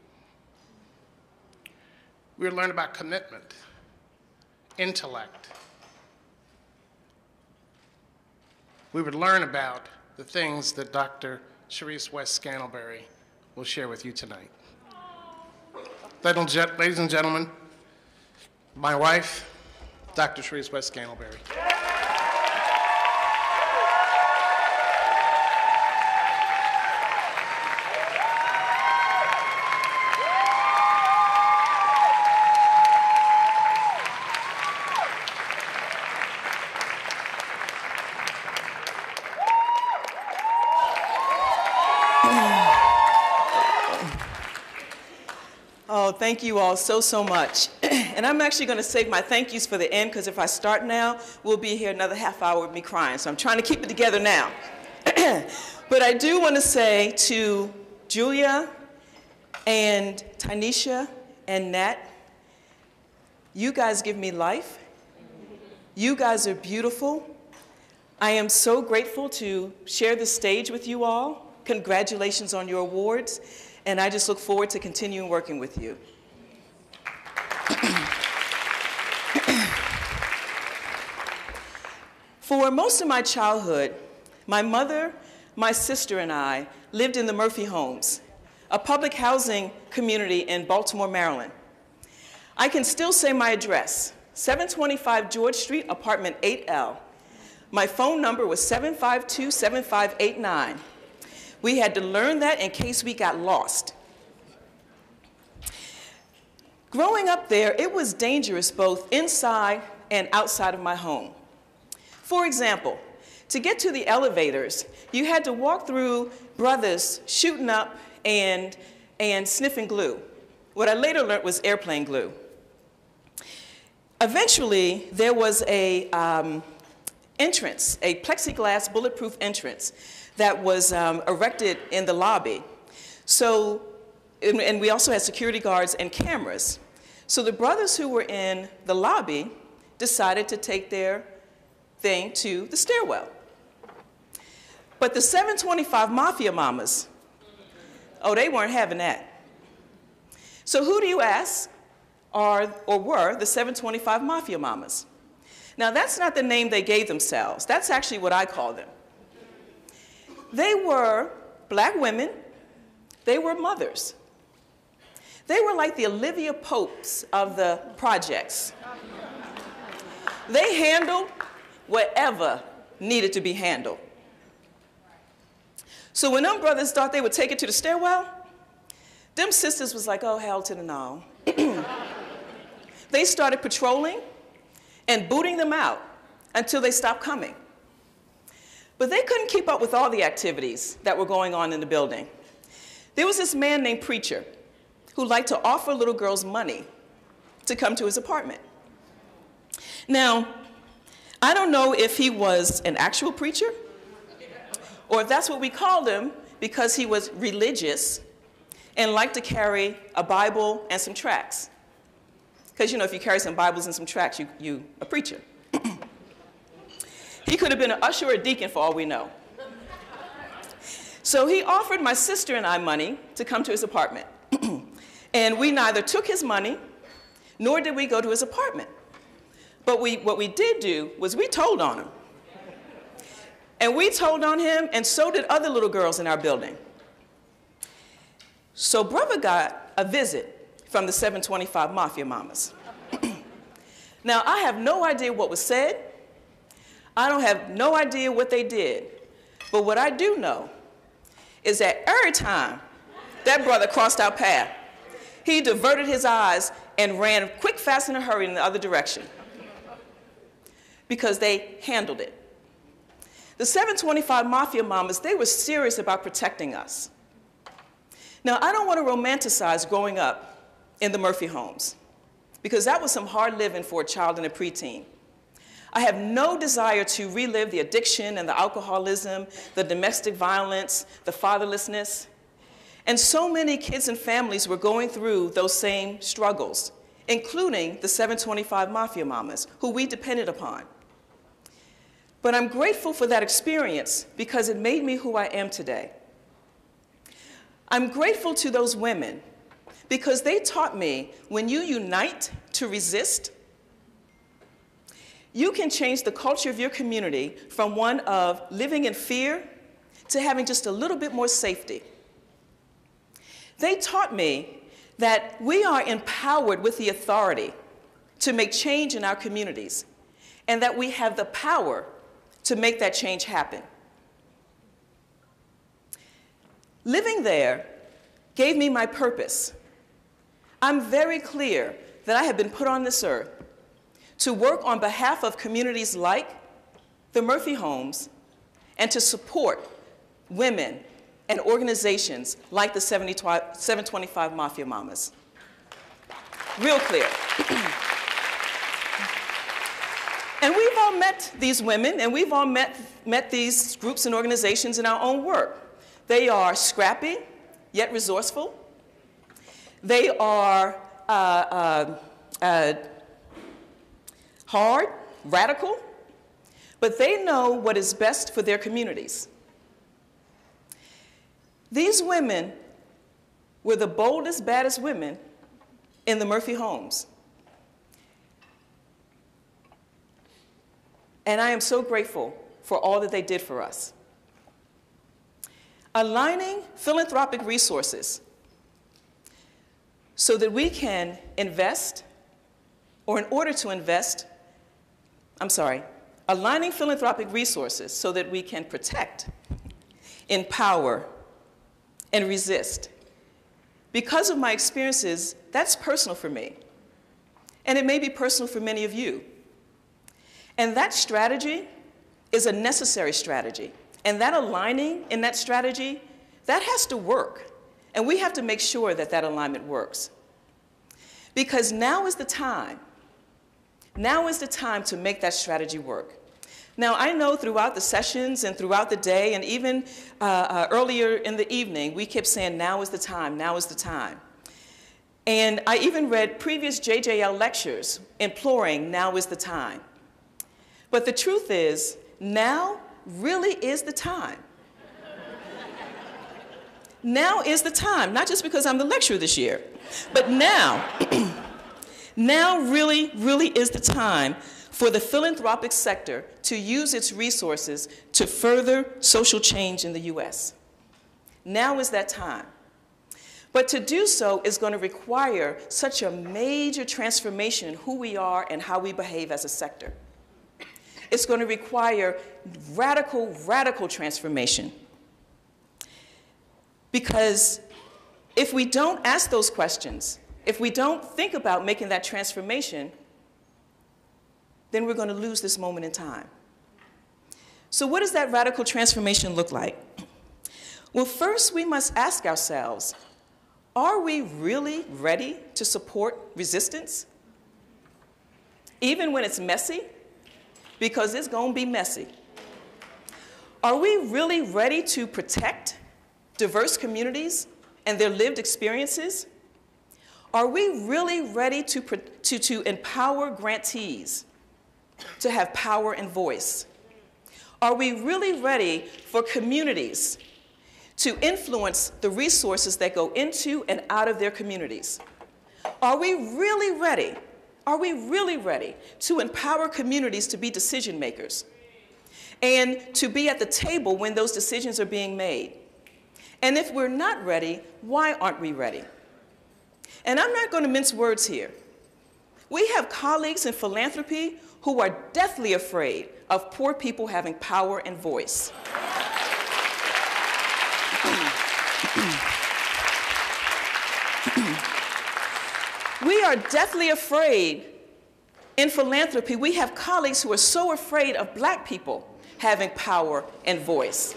S12: We would learn about commitment, intellect. We would learn about the things that Dr. Sherece West Scantlebury will share with you tonight. Ladies and gentlemen, my wife, Dr. Sherece West Scantlebury.
S13: Thank you all so, so much. and I'm actually going to save my thank yous for the end because if I start now, we'll be here another half hour with me crying. So I'm trying to keep it together now. but I do want to say to Julia and Tynesha and Nat, you guys give me life. You guys are beautiful. I am so grateful to share the stage with you all. Congratulations on your awards and I just look forward to continuing working with you. For most of my childhood, my mother, my sister, and I lived in the Murphy Homes, a public housing community in Baltimore, Maryland. I can still say my address 725 George Street, apartment 8L. My phone number was 752 7589. We had to learn that in case we got lost. Growing up there, it was dangerous both inside and outside of my home. For example, to get to the elevators, you had to walk through brothers shooting up and, and sniffing glue. What I later learned was airplane glue. Eventually, there was a um, entrance, a plexiglass bulletproof entrance that was um, erected in the lobby. So, and, and we also had security guards and cameras. So the brothers who were in the lobby decided to take their thing to the stairwell. But the 725 Mafia Mamas, oh, they weren't having that. So who do you ask are or were the 725 Mafia Mamas? Now, that's not the name they gave themselves. That's actually what I call them. They were black women, they were mothers. They were like the Olivia Popes of the projects. They handled whatever needed to be handled. So when them brothers thought they would take it to the stairwell, them sisters was like, oh, hell to the no. they started patrolling and booting them out until they stopped coming. But they couldn't keep up with all the activities that were going on in the building. There was this man named Preacher who liked to offer little girls money to come to his apartment. Now, I don't know if he was an actual preacher or if that's what we called him because he was religious and liked to carry a Bible and some tracts. Because, you know, if you carry some Bibles and some tracts, you, you a preacher. he could have been an usher or a deacon for all we know. So he offered my sister and I money to come to his apartment. and we neither took his money nor did we go to his apartment. But we, what we did do was we told on him. And we told on him, and so did other little girls in our building. So brother got a visit from the 725 Mafia Mamas. now, I have no idea what was said. I don't have no idea what they did. But what I do know is that every time that brother crossed our path, he diverted his eyes and ran quick, fast, in a hurry in the other direction because they handled it. The 725 Mafia Mamas, they were serious about protecting us. Now, I don't want to romanticize growing up in the Murphy homes because that was some hard living for a child and a preteen. I have no desire to relive the addiction and the alcoholism, the domestic violence, the fatherlessness. And so many kids and families were going through those same struggles, including the 725 Mafia Mamas, who we depended upon. But I'm grateful for that experience because it made me who I am today. I'm grateful to those women because they taught me when you unite to resist, you can change the culture of your community from one of living in fear to having just a little bit more safety. They taught me that we are empowered with the authority to make change in our communities and that we have the power to make that change happen. Living there gave me my purpose. I'm very clear that I have been put on this earth to work on behalf of communities like the Murphy Homes and to support women and organizations like the 725 Mafia Mamas. Real clear. and we've all met these women and we've all met, met these groups and organizations in our own work. They are scrappy, yet resourceful. They are uh, uh, uh, hard, radical, but they know what is best for their communities. These women were the boldest, baddest women in the Murphy homes. And I am so grateful for all that they did for us. Aligning philanthropic resources so that we can invest, or in order to invest, I'm sorry, aligning philanthropic resources so that we can protect, empower, and resist. Because of my experiences, that's personal for me. And it may be personal for many of you. And that strategy is a necessary strategy. And that aligning in that strategy, that has to work. And we have to make sure that that alignment works. Because now is the time. Now is the time to make that strategy work. Now, I know throughout the sessions and throughout the day, and even uh, uh, earlier in the evening, we kept saying, now is the time, now is the time. And I even read previous JJL lectures imploring, now is the time. But the truth is, now really is the time. now is the time, not just because I'm the lecturer this year, but now, now really, really is the time for the philanthropic sector to use its resources to further social change in the US. Now is that time. But to do so is going to require such a major transformation in who we are and how we behave as a sector. It's going to require radical, radical transformation. Because if we don't ask those questions, if we don't think about making that transformation, then we're going to lose this moment in time. So, what does that radical transformation look like? Well, first, we must ask ourselves are we really ready to support resistance? Even when it's messy? Because it's going to be messy. Are we really ready to protect diverse communities and their lived experiences? Are we really ready to, to, to empower grantees to have power and voice? Are we really ready for communities to influence the resources that go into and out of their communities? Are we really ready? Are we really ready to empower communities to be decision makers and to be at the table when those decisions are being made? And if we're not ready, why aren't we ready? And I'm not going to mince words here. We have colleagues in philanthropy who are deathly afraid of poor people having power and voice. we are deathly afraid in philanthropy. We have colleagues who are so afraid of black people having power and voice.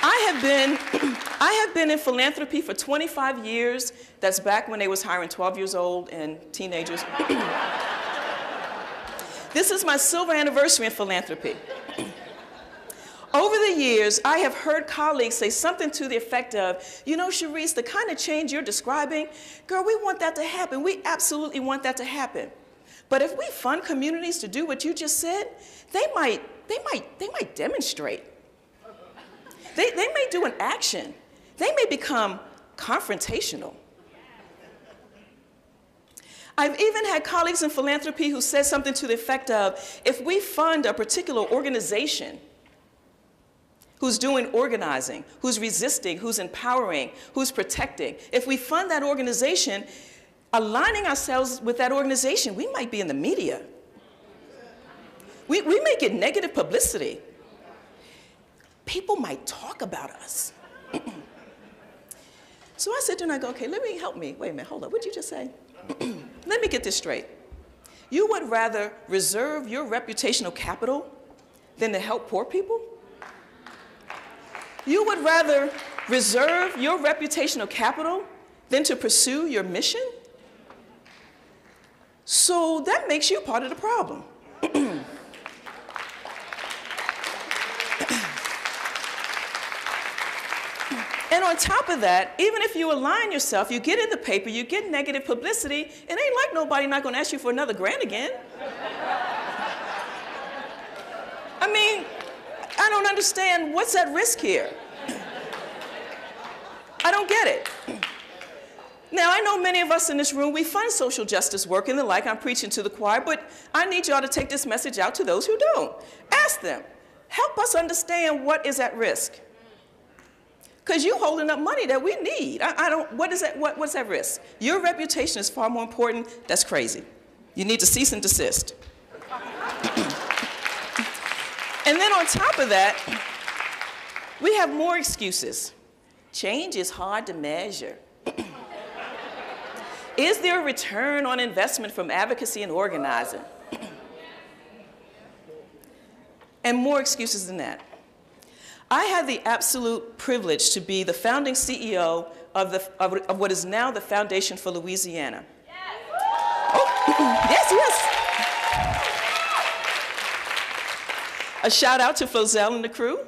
S13: I have been, I have been in philanthropy for 25 years. That's back when they was hiring 12 years old and teenagers. this is my silver anniversary in philanthropy. Over the years, I have heard colleagues say something to the effect of, you know, Sherece, the kind of change you're describing, girl, we want that to happen. We absolutely want that to happen. But if we fund communities to do what you just said, they might, they might, they might demonstrate. They, they may do an action. They may become confrontational. I've even had colleagues in philanthropy who said something to the effect of, if we fund a particular organization who's doing organizing, who's resisting, who's empowering, who's protecting, if we fund that organization, aligning ourselves with that organization, we might be in the media. We, we may get negative publicity people might talk about us. so I said to him, I go, okay, let me help me. Wait a minute, hold up, what'd you just say? let me get this straight. You would rather reserve your reputational capital than to help poor people? You would rather reserve your reputational capital than to pursue your mission? So that makes you part of the problem. And on top of that, even if you align yourself, you get in the paper, you get negative publicity, it ain't like nobody not gonna ask you for another grant again. I mean, I don't understand what's at risk here. I don't get it. Now, I know many of us in this room, we fund social justice work and the like. I'm preaching to the choir, but I need y'all to take this message out to those who don't. Ask them. Help us understand what is at risk because you're holding up money that we need. I, I, don't, what is that, what, what's that risk? Your reputation is far more important. That's crazy. You need to cease and desist. and then on top of that, we have more excuses. Change is hard to measure. is there a return on investment from advocacy and organizing? and more excuses than that. I had the absolute privilege to be the founding CEO of, the, of, of what is now the Foundation for Louisiana. Yes, oh, yes, yes. A shout out to Flozell and the crew.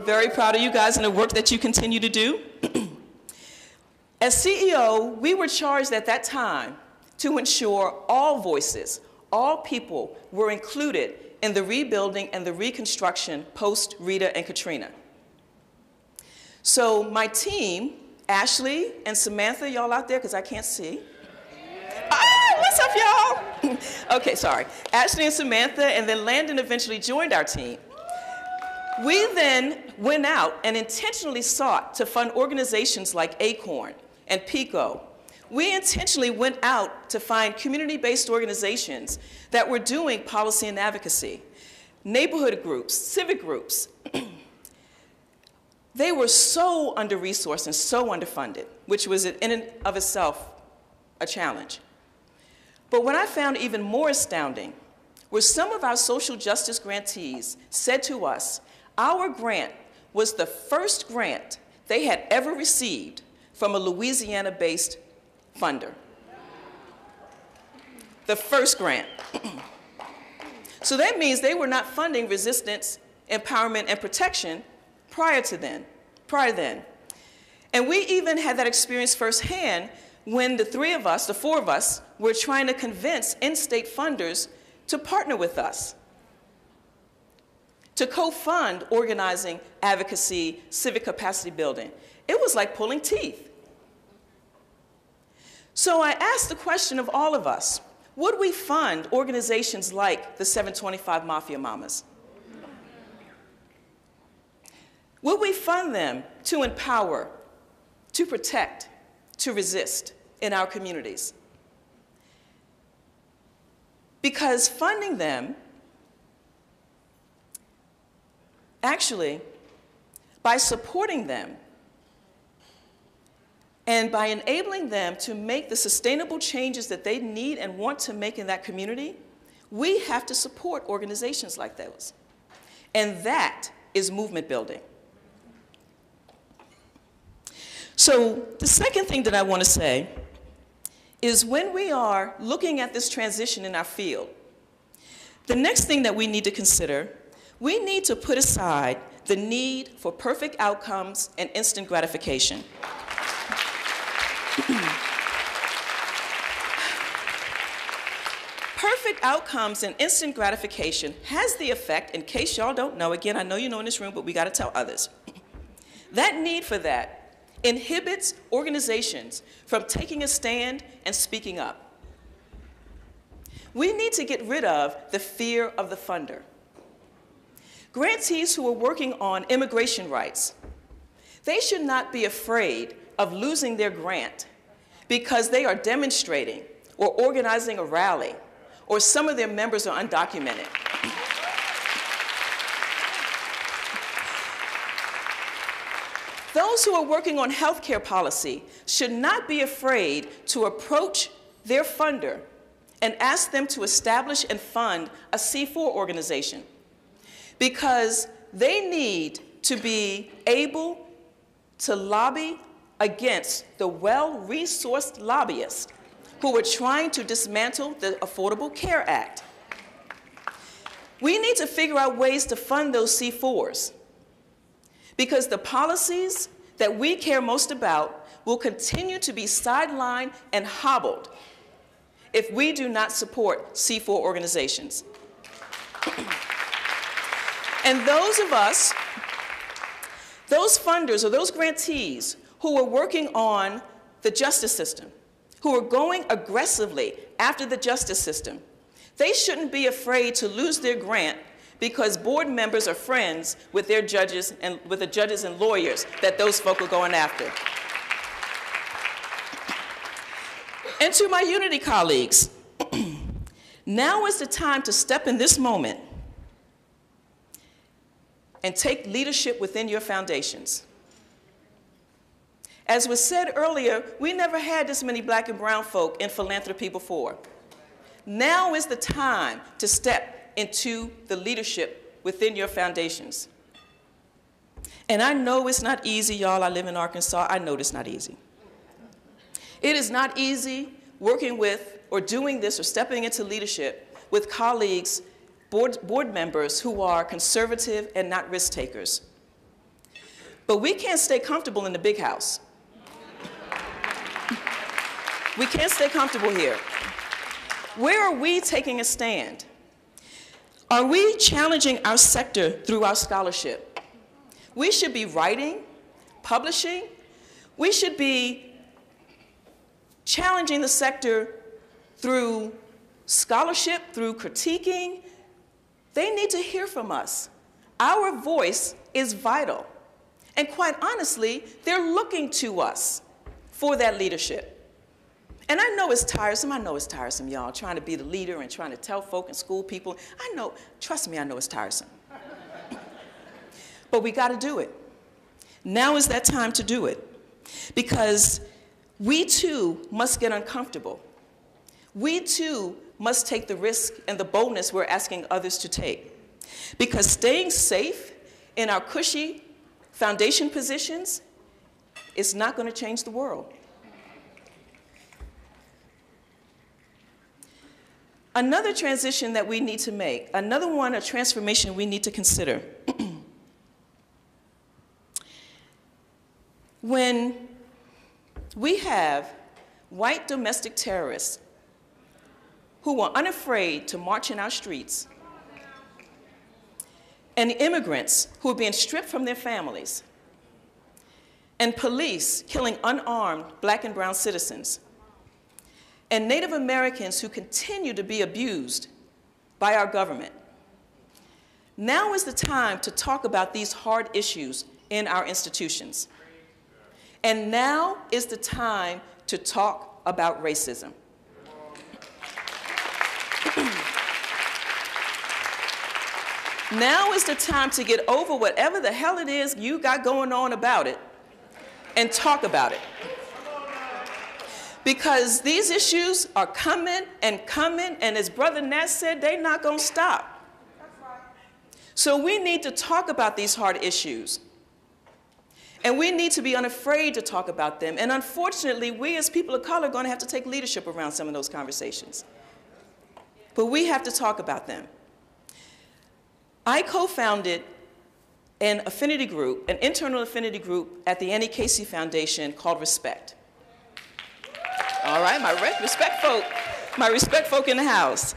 S13: Very proud of you guys and the work that you continue to do. As CEO, we were charged at that time to ensure all voices, all people were included in the rebuilding and the reconstruction post Rita and Katrina. So my team, Ashley and Samantha, y'all out there, because I can't see. Ah, what's up, y'all? okay, sorry. Ashley and Samantha, and then Landon eventually joined our team. We then went out and intentionally sought to fund organizations like ACORN and PICO. We intentionally went out to find community-based organizations that were doing policy and advocacy, neighborhood groups, civic groups. they were so under-resourced and so underfunded, which was in and of itself a challenge. But what I found even more astounding were some of our social justice grantees said to us, our grant was the first grant they had ever received from a Louisiana-based funder. The first grant. so that means they were not funding resistance, empowerment, and protection prior to then, prior then. And we even had that experience firsthand when the three of us, the four of us, were trying to convince in-state funders to partner with us to co-fund organizing, advocacy, civic capacity building. It was like pulling teeth. So I asked the question of all of us, would we fund organizations like the 725 Mafia Mamas? Would we fund them to empower, to protect, to resist in our communities? Because funding them Actually, by supporting them and by enabling them to make the sustainable changes that they need and want to make in that community, we have to support organizations like those. And that is movement building. So the second thing that I want to say is when we are looking at this transition in our field, the next thing that we need to consider we need to put aside the need for perfect outcomes and instant gratification. Perfect outcomes and instant gratification has the effect, in case y'all don't know, again, I know you know in this room, but we got to tell others. that need for that inhibits organizations from taking a stand and speaking up. We need to get rid of the fear of the funder. Grantees who are working on immigration rights, they should not be afraid of losing their grant because they are demonstrating or organizing a rally or some of their members are undocumented. Those who are working on healthcare policy should not be afraid to approach their funder and ask them to establish and fund a C4 organization because they need to be able to lobby against the well-resourced lobbyists who are trying to dismantle the Affordable Care Act. We need to figure out ways to fund those C4s because the policies that we care most about will continue to be sidelined and hobbled if we do not support C4 organizations. And those of us, those funders or those grantees who are working on the justice system, who are going aggressively after the justice system, they shouldn't be afraid to lose their grant because board members are friends with their judges and with the judges and lawyers that those folk are going after. And to my unity colleagues, now is the time to step in this moment and take leadership within your foundations. As was said earlier, we never had this many black and brown folk in philanthropy before. Now is the time to step into the leadership within your foundations. And I know it's not easy, y'all. I live in Arkansas. I know it's not easy. It is not easy working with or doing this or stepping into leadership with colleagues board, board members who are conservative and not risk takers. But we can't stay comfortable in the big house. We can't stay comfortable here. Where are we taking a stand? Are we challenging our sector through our scholarship? We should be writing, publishing. We should be challenging the sector through scholarship, through critiquing. They need to hear from us. Our voice is vital. And quite honestly, they're looking to us for that leadership. And I know it's tiresome. I know it's tiresome, y'all, trying to be the leader and trying to tell folk and school people. I know, trust me, I know it's tiresome. but we got to do it. Now is that time to do it. Because we too must get uncomfortable. We too must take the risk and the boldness we're asking others to take. Because staying safe in our cushy foundation positions is not going to change the world. Another transition that we need to make, another one, a transformation we need to consider. when we have white domestic terrorists who are unafraid to march in our streets, and immigrants who are being stripped from their families, and police killing unarmed black and brown citizens, and Native Americans who continue to be abused by our government. Now is the time to talk about these hard issues in our institutions. And now is the time to talk about racism. now is the time to get over whatever the hell it is you got going on about it and talk about it. Because these issues are coming and coming, and as Brother Nat said, they're not going to stop. So we need to talk about these hard issues. And we need to be unafraid to talk about them. And unfortunately, we as people of color are going to have to take leadership around some of those conversations. But we have to talk about them. I co founded an affinity group, an internal affinity group at the Annie Casey Foundation called Respect. All right, my respect folk, my respect folk in the house.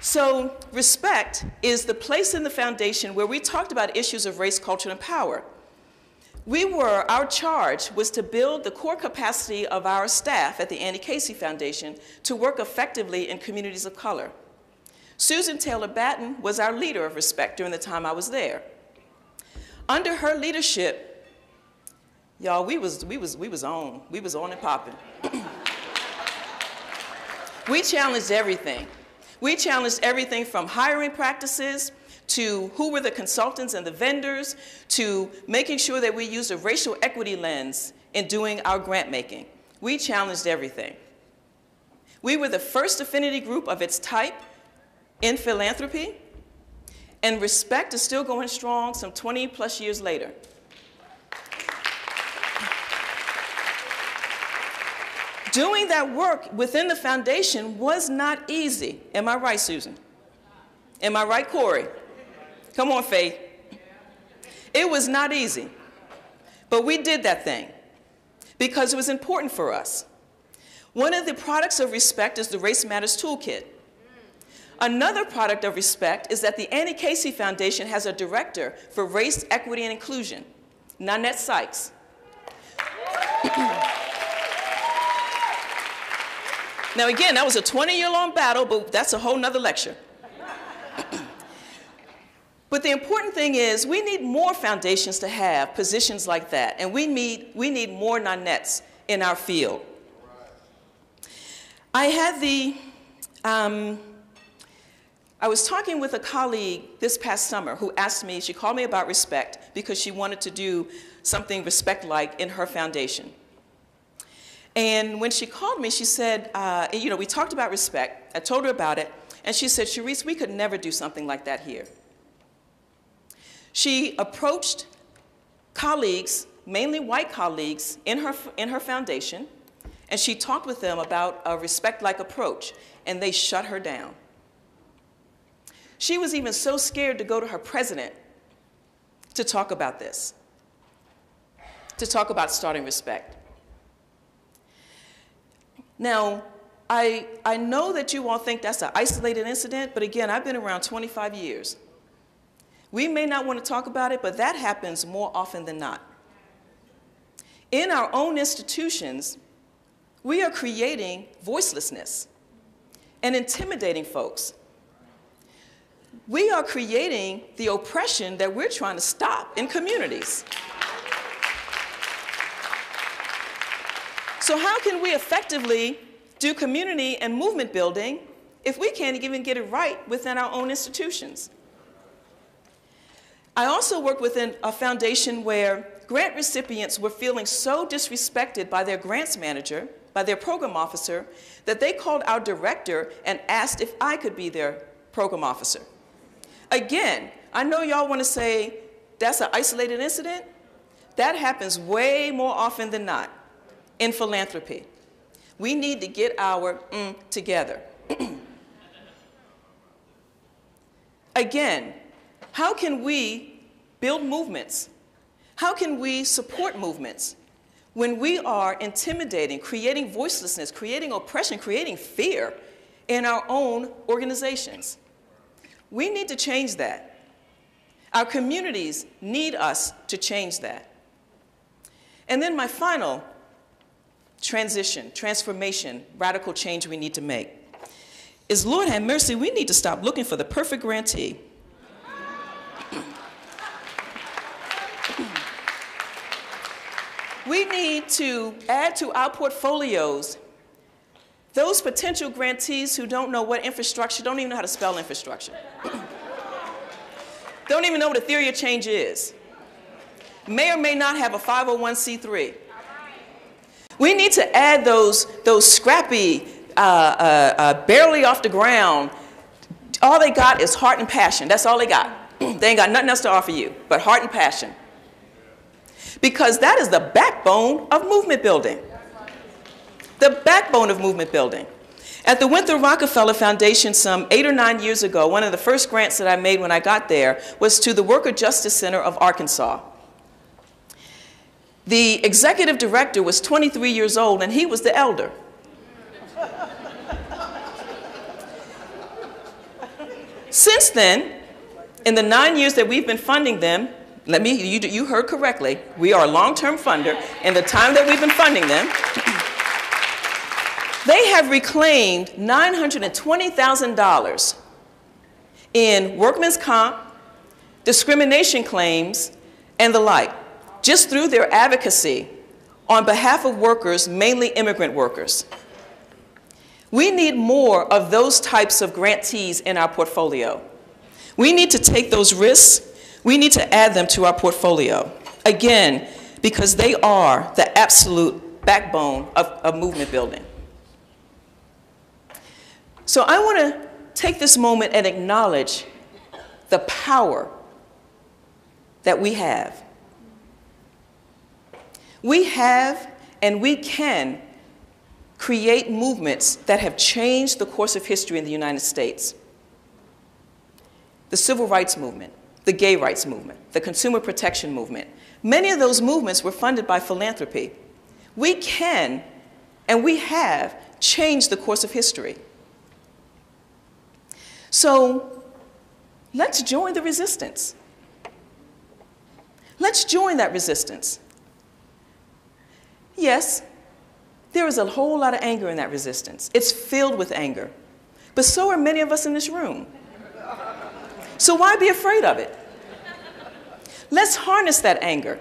S13: So, Respect is the place in the foundation where we talked about issues of race, culture, and power. We were, our charge was to build the core capacity of our staff at the Annie Casey Foundation to work effectively in communities of color. Susan Taylor Batten was our leader of Respect during the time I was there. Under her leadership, y'all, we was, we was, we was on. We was on and popping. we challenged everything. We challenged everything from hiring practices to who were the consultants and the vendors to making sure that we used a racial equity lens in doing our grant making. We challenged everything. We were the first affinity group of its type in philanthropy. And respect is still going strong some 20 plus years later. Doing that work within the foundation was not easy. Am I right, Susan? Am I right, Corey? Come on, Faith. It was not easy. But we did that thing because it was important for us. One of the products of respect is the Race Matters Toolkit. Another product of respect is that the Annie Casey Foundation has a director for race, equity, and inclusion, Nonet Sykes. now again, that was a 20-year-long battle, but that's a whole nother lecture. but the important thing is we need more foundations to have positions like that, and we need, we need more Nonets in our field. I had the, um, I was talking with a colleague this past summer who asked me, she called me about respect because she wanted to do something respect-like in her foundation. And when she called me, she said, uh, you know, we talked about respect. I told her about it, and she said, Sherece, we could never do something like that here. She approached colleagues, mainly white colleagues, in her, in her foundation, and she talked with them about a respect-like approach, and they shut her down. She was even so scared to go to her president to talk about this, to talk about starting respect. Now, I, I know that you all think that's an isolated incident, but again, I've been around 25 years. We may not want to talk about it, but that happens more often than not. in our own institutions, we are creating voicelessness and intimidating folks. We are creating the oppression that we're trying to stop in communities. So, how can we effectively do community and movement building if we can't even get it right within our own institutions? I also work within a foundation where grant recipients were feeling so disrespected by their grants manager, by their program officer, that they called our director and asked if I could be their program officer. Again, I know y'all want to say that's an isolated incident. That happens way more often than not in philanthropy. We need to get our mm together. Again, how can we build movements? How can we support movements when we are intimidating, creating voicelessness, creating oppression, creating fear in our own organizations? We need to change that. Our communities need us to change that. And then my final transition, transformation, radical change we need to make is Lord have mercy, we need to stop looking for the perfect grantee. we need to add to our portfolios those potential grantees who don't know what infrastructure, don't even know how to spell infrastructure, don't even know what a theory of change is, may or may not have a 501c3. We need to add those, those scrappy, uh, uh, uh, barely off the ground, all they got is heart and passion. That's all they got. they ain't got nothing else to offer you but heart and passion. Because that is the backbone of movement building. The backbone of movement building. At the Winthrop Rockefeller Foundation some eight or nine years ago, one of the first grants that I made when I got there was to the Worker Justice Center of Arkansas. The executive director was 23 years old and he was the elder. Since then, in the nine years that we've been funding them, let me, you, you heard correctly, we are a long-term funder. In the time that we've been funding them, they have reclaimed $920,000 in workman's comp, discrimination claims, and the like just through their advocacy on behalf of workers, mainly immigrant workers. We need more of those types of grantees in our portfolio. We need to take those risks. We need to add them to our portfolio. Again, because they are the absolute backbone of, of movement building. So I want to take this moment and acknowledge the power that we have we have and we can create movements that have changed the course of history in the United States. The civil rights movement, the gay rights movement, the consumer protection movement. Many of those movements were funded by philanthropy. We can and we have changed the course of history. So let's join the resistance. Let's join that resistance. Yes, there is a whole lot of anger in that resistance. It's filled with anger. But so are many of us in this room. So why be afraid of it? Let's harness that anger.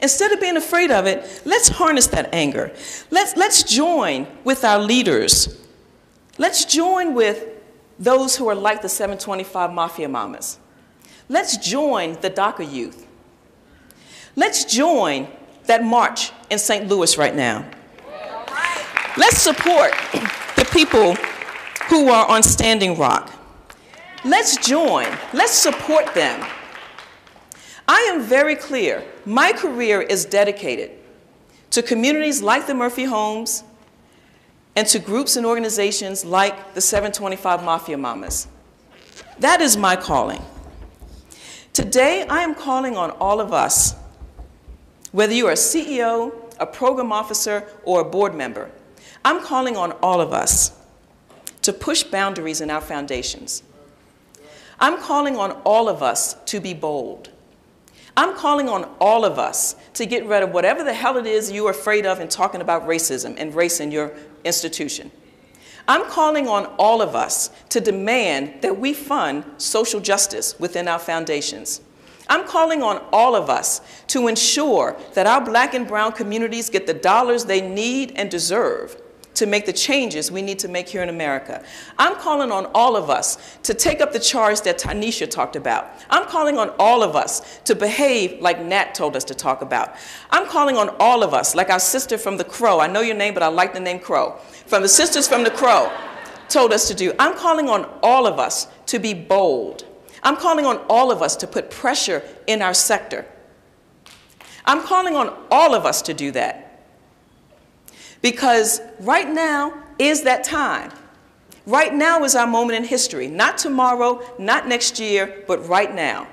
S13: Instead of being afraid of it, let's harness that anger. Let's, let's join with our leaders. Let's join with those who are like the 725 Mafia Mamas. Let's join the DACA youth. Let's join that march in St. Louis right now. Let's support the people who are on Standing Rock. Let's join. Let's support them. I am very clear. My career is dedicated to communities like the Murphy Homes and to groups and organizations like the 725 Mafia Mamas. That is my calling. Today, I am calling on all of us whether you are a CEO, a program officer, or a board member, I'm calling on all of us to push boundaries in our foundations. I'm calling on all of us to be bold. I'm calling on all of us to get rid of whatever the hell it is you're afraid of in talking about racism and race in your institution. I'm calling on all of us to demand that we fund social justice within our foundations. I'm calling on all of us to ensure that our black and brown communities get the dollars they need and deserve to make the changes we need to make here in America. I'm calling on all of us to take up the charge that Tynesha talked about. I'm calling on all of us to behave like Nat told us to talk about. I'm calling on all of us, like our sister from the Crow. I know your name, but I like the name Crow. From the sisters from the Crow told us to do. I'm calling on all of us to be bold. I'm calling on all of us to put pressure in our sector. I'm calling on all of us to do that. Because right now is that time. Right now is our moment in history. Not tomorrow, not next year, but right now.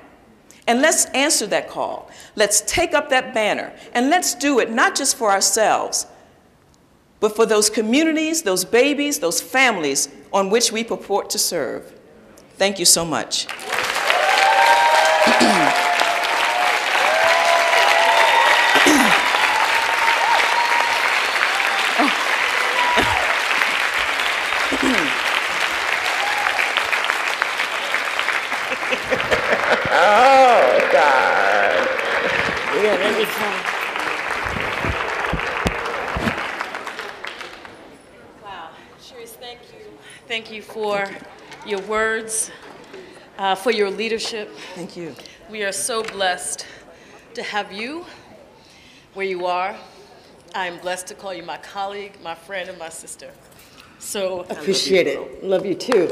S13: And let's answer that call. Let's take up that banner. And let's do it not just for ourselves, but for those communities, those babies, those families on which we purport to serve. Thank you so much.
S14: oh, God.
S1: Wow. Thank you. Thank you for your words, uh, for your leadership.
S13: Thank you.
S1: We are so blessed to have you where you are. I'm blessed to call you my colleague, my friend, and my sister. So
S14: Appreciate it. Love you too.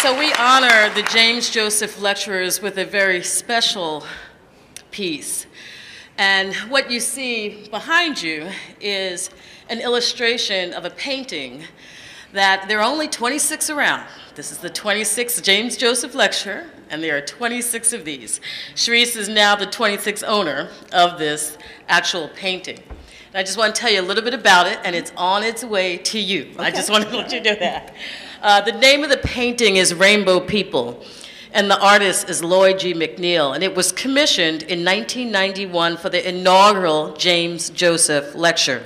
S1: So we honor the James Joseph Lecturers with a very special piece. And what you see behind you is an illustration of a painting that there are only 26 around. This is the 26th James Joseph Lecture, and there are 26 of these. Sherece is now the 26th owner of this actual painting. And I just want to tell you a little bit about it, and it's on its way to you. I just want to let you know that. Uh, the name of the painting is Rainbow People, and the artist is Lloyd G. McNeill, and it was commissioned in 1991 for the inaugural James Joseph Lecture.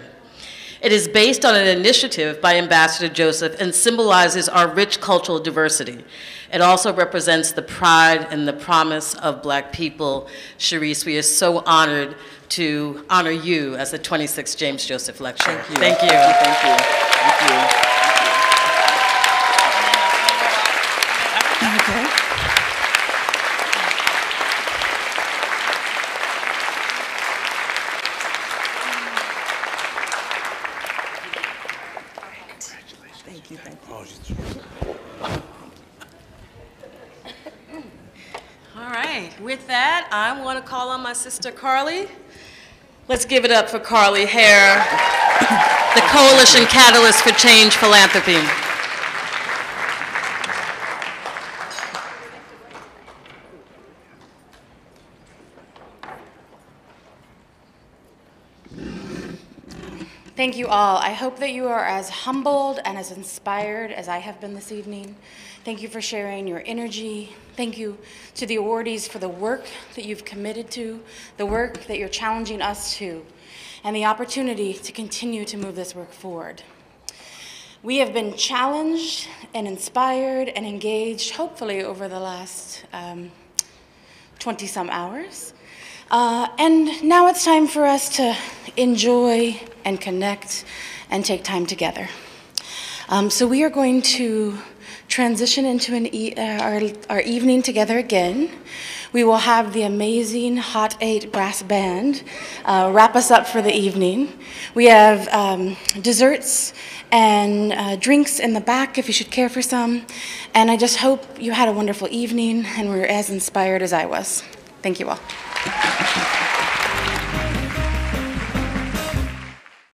S1: It is based on an initiative by Ambassador Joseph and symbolizes our rich cultural diversity. It also represents the pride and the promise of black people. Sherece, we are so honored to honor you as the 26th James Joseph Lecturer.
S13: Thank you.
S1: Thank you.
S13: Thank you. Thank you. Okay. Thank you, thank you.
S1: All right, with that, I want to call on my sister Carly. Let's give it up for Carly Hare, the Coalition Catalyst for Change Philanthropy.
S15: Thank you all. I hope that you are as humbled and as inspired as I have been this evening. Thank you for sharing your energy. Thank you to the awardees for the work that you've committed to, the work that you're challenging us to, and the opportunity to continue to move this work forward. We have been challenged and inspired and engaged, hopefully, over the last 20 some hours. Uh, and now it's time for us to enjoy and connect and take time together. Um, so we are going to transition into an e- uh, our, our evening together again. We will have the amazing Hot 8 brass band uh, wrap us up for the evening. We have um, desserts and uh, drinks in the back if you should care for some. And I just hope you had a wonderful evening and were as inspired as I was. Thank you all.